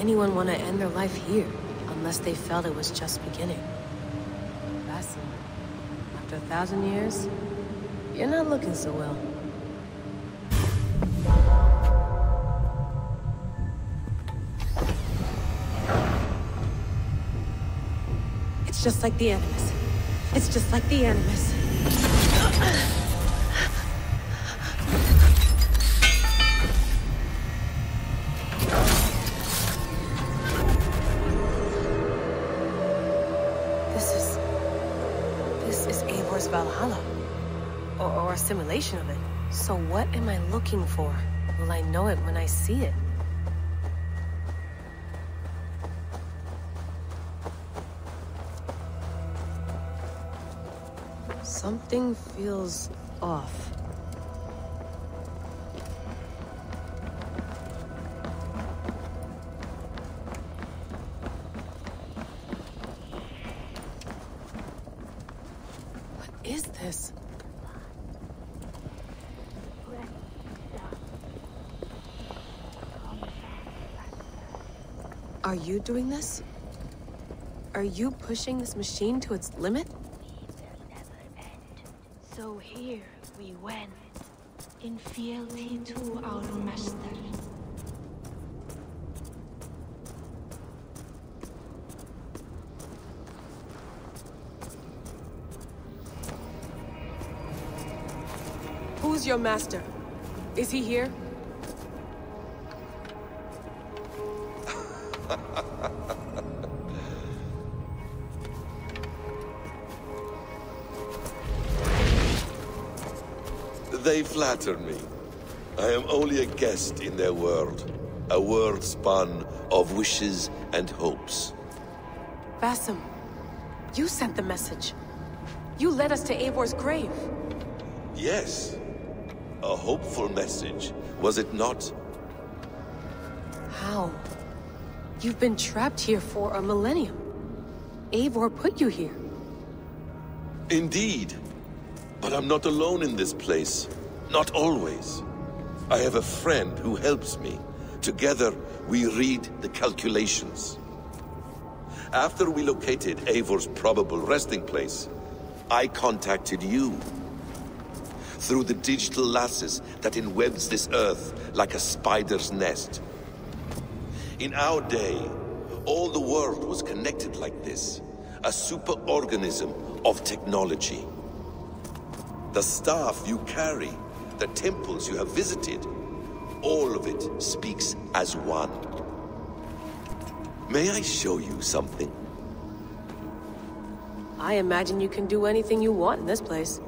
Anyone want to end their life here? Unless they felt it was just beginning. Basim, after a thousand years, you're not looking so well. It's just like the Animus. It's just like the Animus. Looking for? Will I know it when I see it? Something feels off. You doing this? Are you pushing this machine to its limit? So here we went, in fealty to our master. Who's your master? Is he here? Flatter me. I am only a guest in their world. A world spun of wishes and hopes. Basim, you sent the message. You led us to Eivor's grave. Yes. A hopeful message, was it not? How? You've been trapped here for a millennium. Eivor put you here. Indeed. But I'm not alone in this place. Not always. I have a friend who helps me. Together, we read the calculations. After we located Eivor's probable resting place, I contacted you. Through the digital lattice that enwebs this earth like a spider's nest. In our day, all the world was connected like this. A superorganism of technology. The staff you carry, the temples you have visited, all of it speaks as one. May I show you something? I imagine you can do anything you want in this place.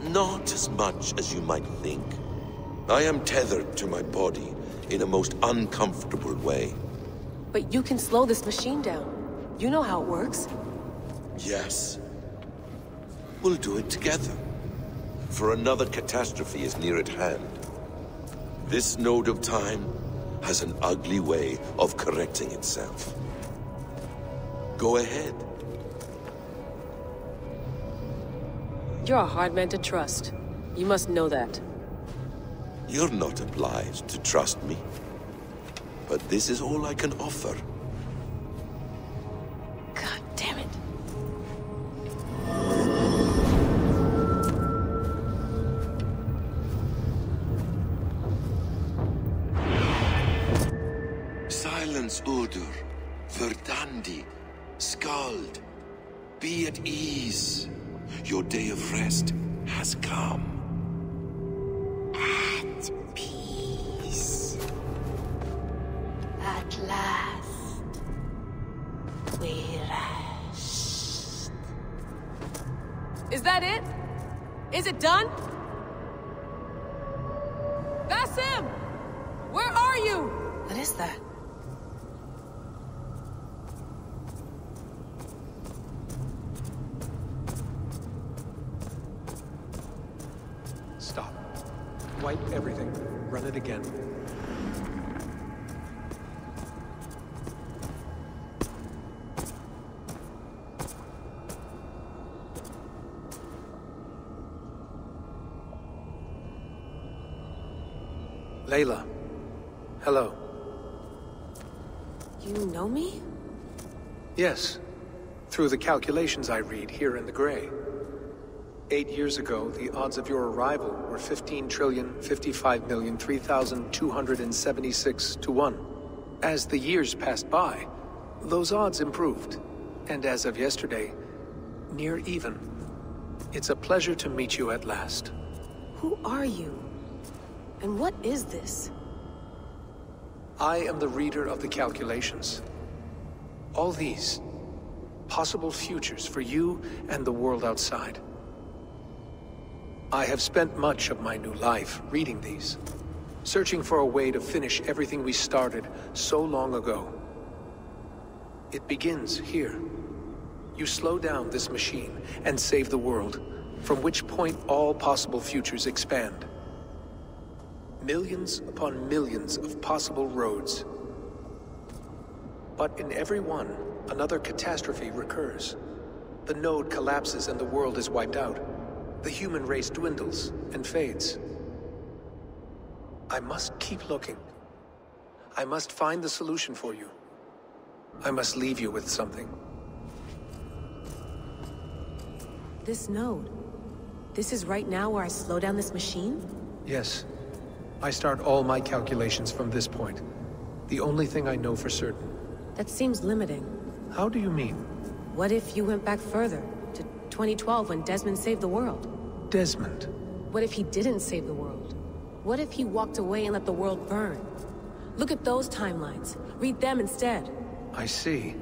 Not as much as you might think. I am tethered to my body in a most uncomfortable way. But you can slow this machine down. You know how it works. Yes. We'll do it together. For another catastrophe is near at hand. This node of time has an ugly way of correcting itself. Go ahead. You're a hard man to trust. You must know that. You're not obliged to trust me. But this is all I can offer. Calculations I read here in the gray. Eight years ago, the odds of your arrival were 15 trillion, 55 million, 3,276 to 1. As the years passed by, those odds improved. And as of yesterday, near even. It's a pleasure to meet you at last. Who are you? And what is this? I am the reader of the calculations. All these, possible futures for you and the world outside. I have spent much of my new life reading these, searching for a way to finish everything we started so long ago. It begins here. You slow down this machine and save the world, from which point all possible futures expand. Millions upon millions of possible roads. But in every one, another catastrophe recurs. The node collapses and the world is wiped out. The human race dwindles and fades. I must keep looking. I must find the solution for you. I must leave you with something. This node. This is right now where I slow down this machine? Yes. I start all my calculations from this point. The only thing I know for certain. That seems limiting. How do you mean? What if you went back further, to 2012 when Desmond saved the world? Desmond? What if he didn't save the world? What if he walked away and let the world burn? Look at those timelines. Read them instead. I see.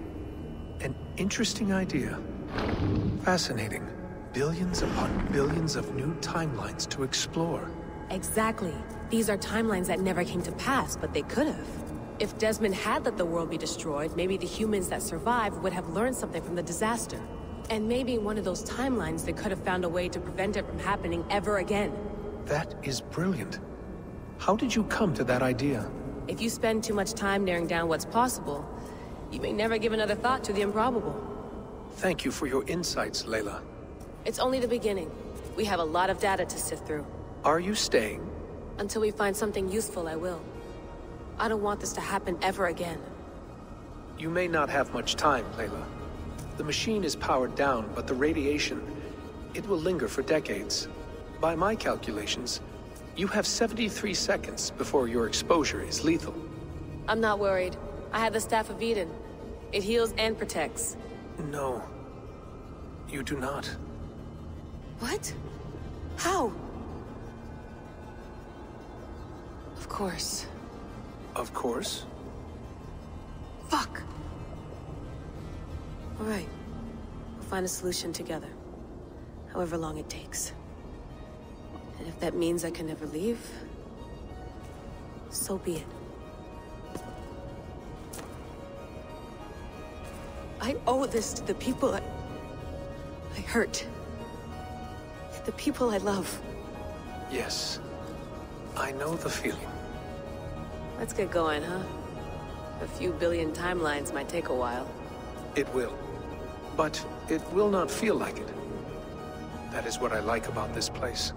An interesting idea. Fascinating. Billions upon billions of new timelines to explore. Exactly. These are timelines that never came to pass, but they could have. If Desmond had let the world be destroyed, maybe the humans that survived would have learned something from the disaster. And maybe in one of those timelines they could have found a way to prevent it from happening ever again. That is brilliant. How did you come to that idea? If you spend too much time narrowing down what's possible, you may never give another thought to the improbable. Thank you for your insights, Layla. It's only the beginning. We have a lot of data to sift through. Are you staying? Until we find something useful, I will. I don't want this to happen ever again. You may not have much time, Layla. The machine is powered down, but the radiation... It will linger for decades. By my calculations, you have 73 seconds before your exposure is lethal. I'm not worried. I have the Staff of Eden. It heals and protects. No. You do not. What? How? Of course. Of course. Fuck! Alright. We'll find a solution together. However long it takes. And if that means I can never leave, so be it. I owe this to the people I... I hurt. The people I love. Yes. I know the feeling. Let's get going, huh? A few billion timelines might take a while. It will. But it will not feel like it. That is what I like about this place.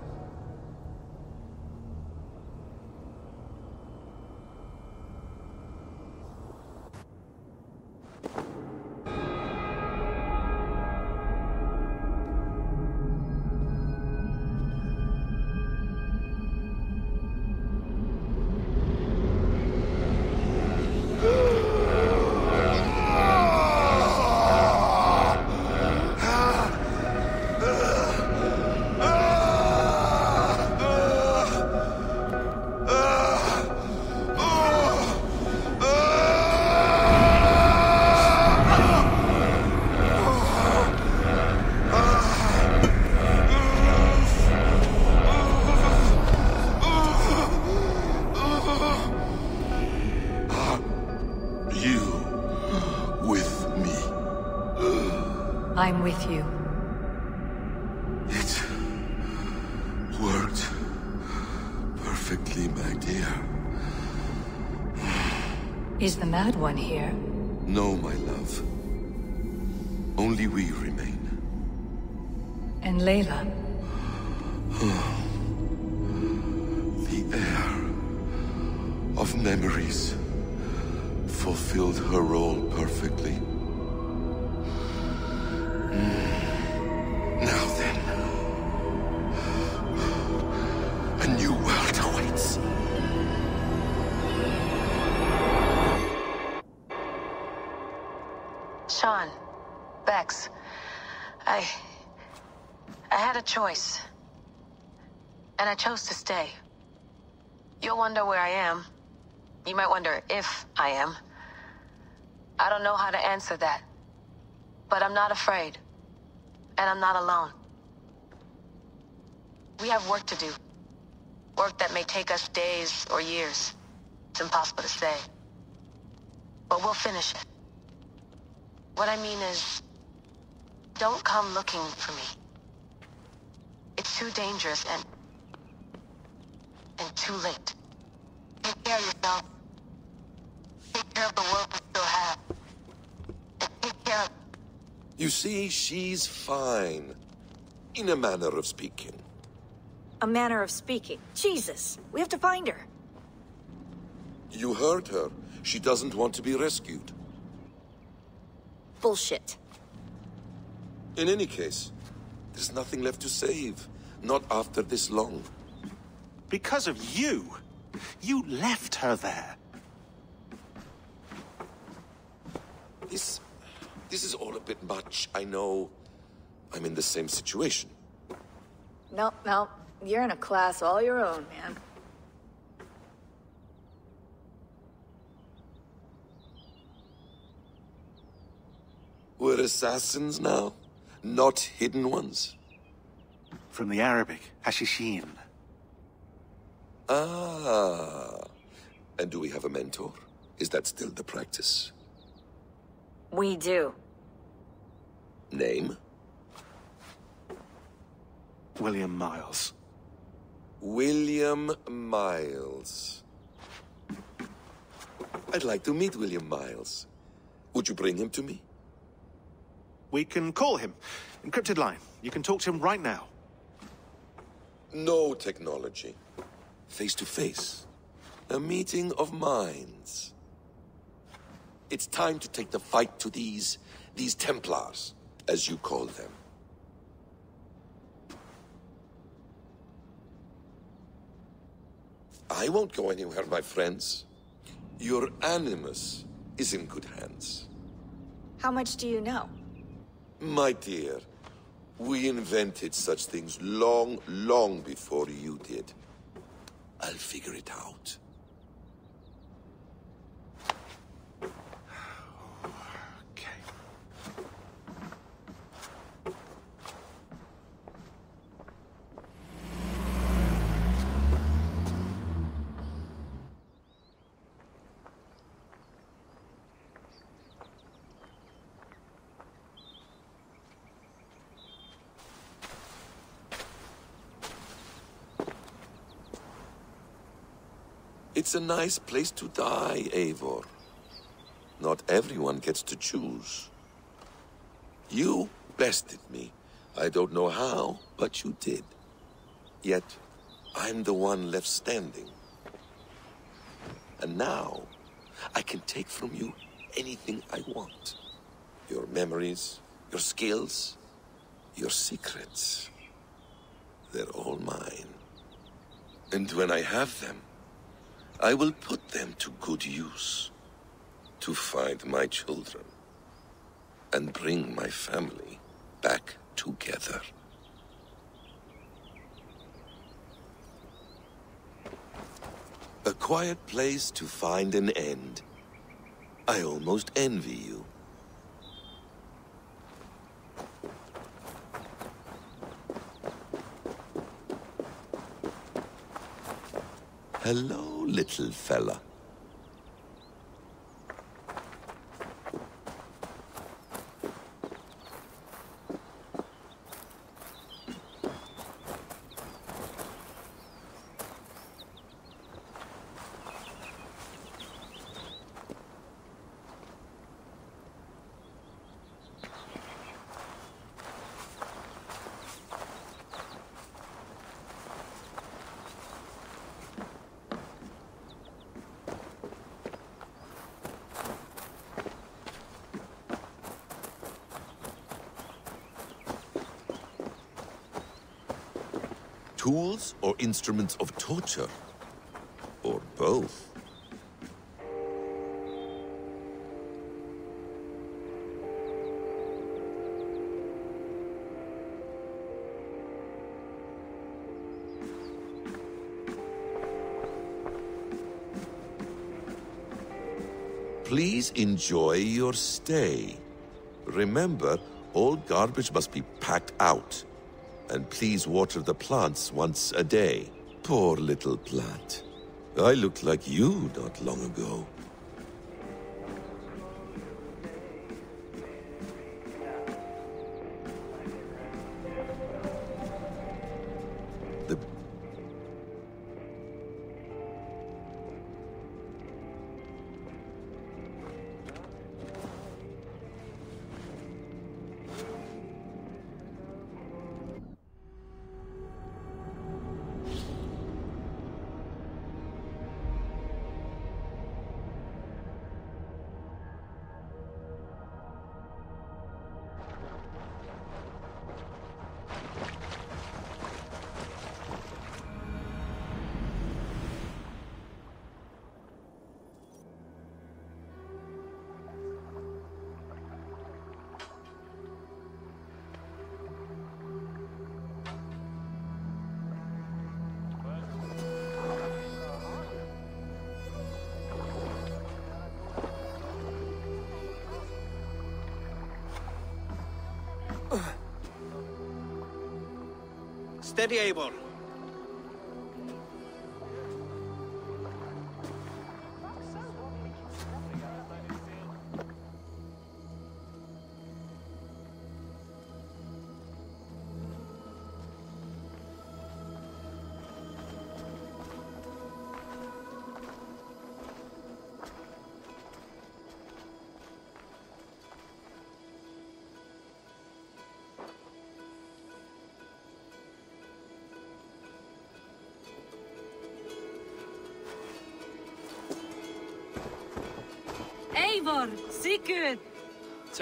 Mad One here? No, my love. Only we remain. And Layla? Choice. And I chose to stay. You'll wonder where I am. You might wonder if I am. I don't know how to answer that. But I'm not afraid. And I'm not alone. We have work to do. Work that may take us days or years. It's impossible to say. But we'll finish it. What I mean is, don't come looking for me. It's too dangerous and... and too late. Take care of yourself. Take care of the world we still have. And take care of... You see, she's fine. In a manner of speaking. A manner of speaking. Jesus, we have to find her. You heard her. She doesn't want to be rescued. Bullshit. In any case, there's nothing left to save. Not after this long. Because of you. You left her there. This... This is all a bit much. I know I'm in the same situation. No, no. You're in a class all your own, man. We're assassins now, not hidden ones. From the Arabic, Hashishin. Ah. And do we have a mentor? Is that still the practice? We do. Name? William Miles. William Miles. I'd like to meet William Miles. Would you bring him to me? We can call him. Encrypted line. You can talk to him right now. No technology. Face to face. A meeting of minds. It's time to take the fight to these... these Templars, as you call them. I won't go anywhere, my friends. Your animus is in good hands. How much do you know? My dear, we invented such things long, long before you did. I'll figure it out. It's a nice place to die, Eivor. Not everyone gets to choose. You bested me. I don't know how, but you did. Yet, I'm the one left standing. And now, I can take from you anything I want. Your memories, your skills, your secrets. They're all mine. And when I have them, I will put them to good use. To find my children. And bring my family back together. A quiet place to find an end. I almost envy you. Hello, little fella. Tools or instruments of torture? Or both? Please enjoy your stay. Remember, all garbage must be packed out. And please water the plants once a day. Poor little plant. I looked like you not long ago. Steady, Eivor.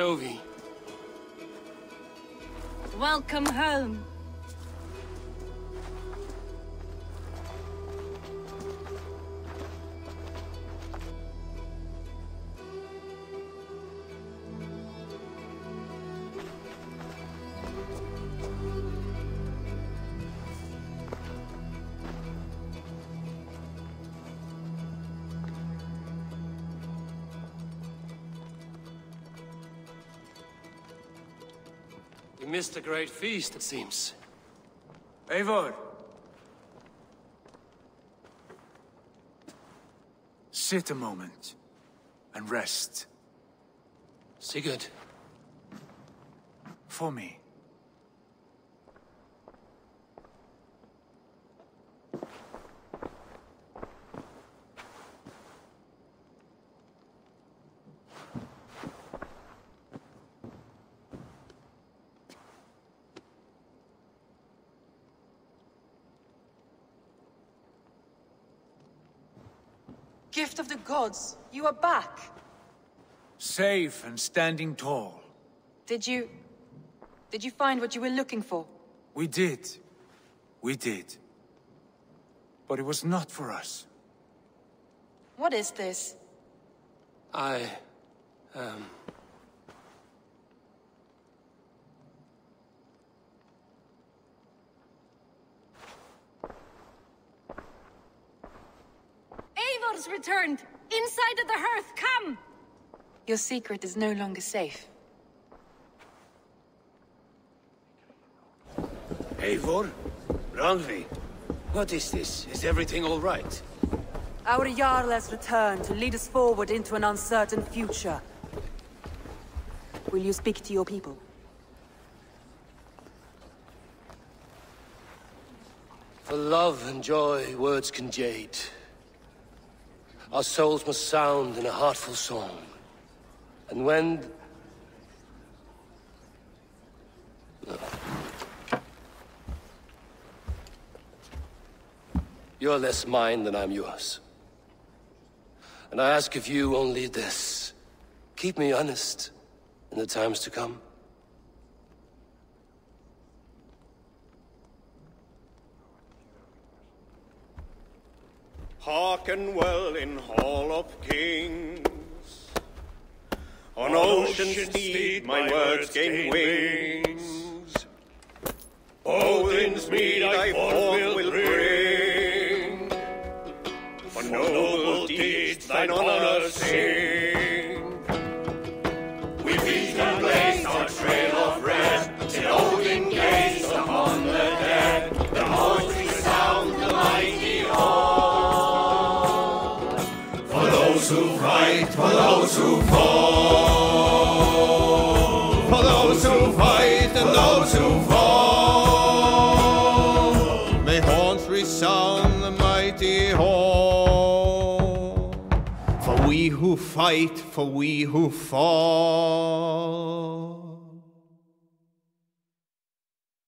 Tovi, welcome home. Missed a great feast, it seems. Eivor! Sit a moment and rest. Sigurd. For me. Gift of the gods, you are back. Safe and standing tall. Did you... Did you find what you were looking for? We did. We did. But it was not for us. What is this? I... um... Eivor's returned! Inside of the hearth, come! Your secret is no longer safe. Eivor? Randvi? What is this? Is everything all right? Our Jarl has returned to lead us forward into an uncertain future. Will you speak to your people? For love and joy, words can jade. Our souls must sound in a heartful song. And when... You're less mine than I'm yours. And I ask of you only this. Keep me honest in the times to come. Hearken well in Hall of Kings. On ocean steed my words gain wings. Odin's mead I forth will bring. For noble deeds thine honor sing. Fight, for those who fall. For those who fight and those who fall. May horns resound the mighty hall. For we who fight, for we who fall.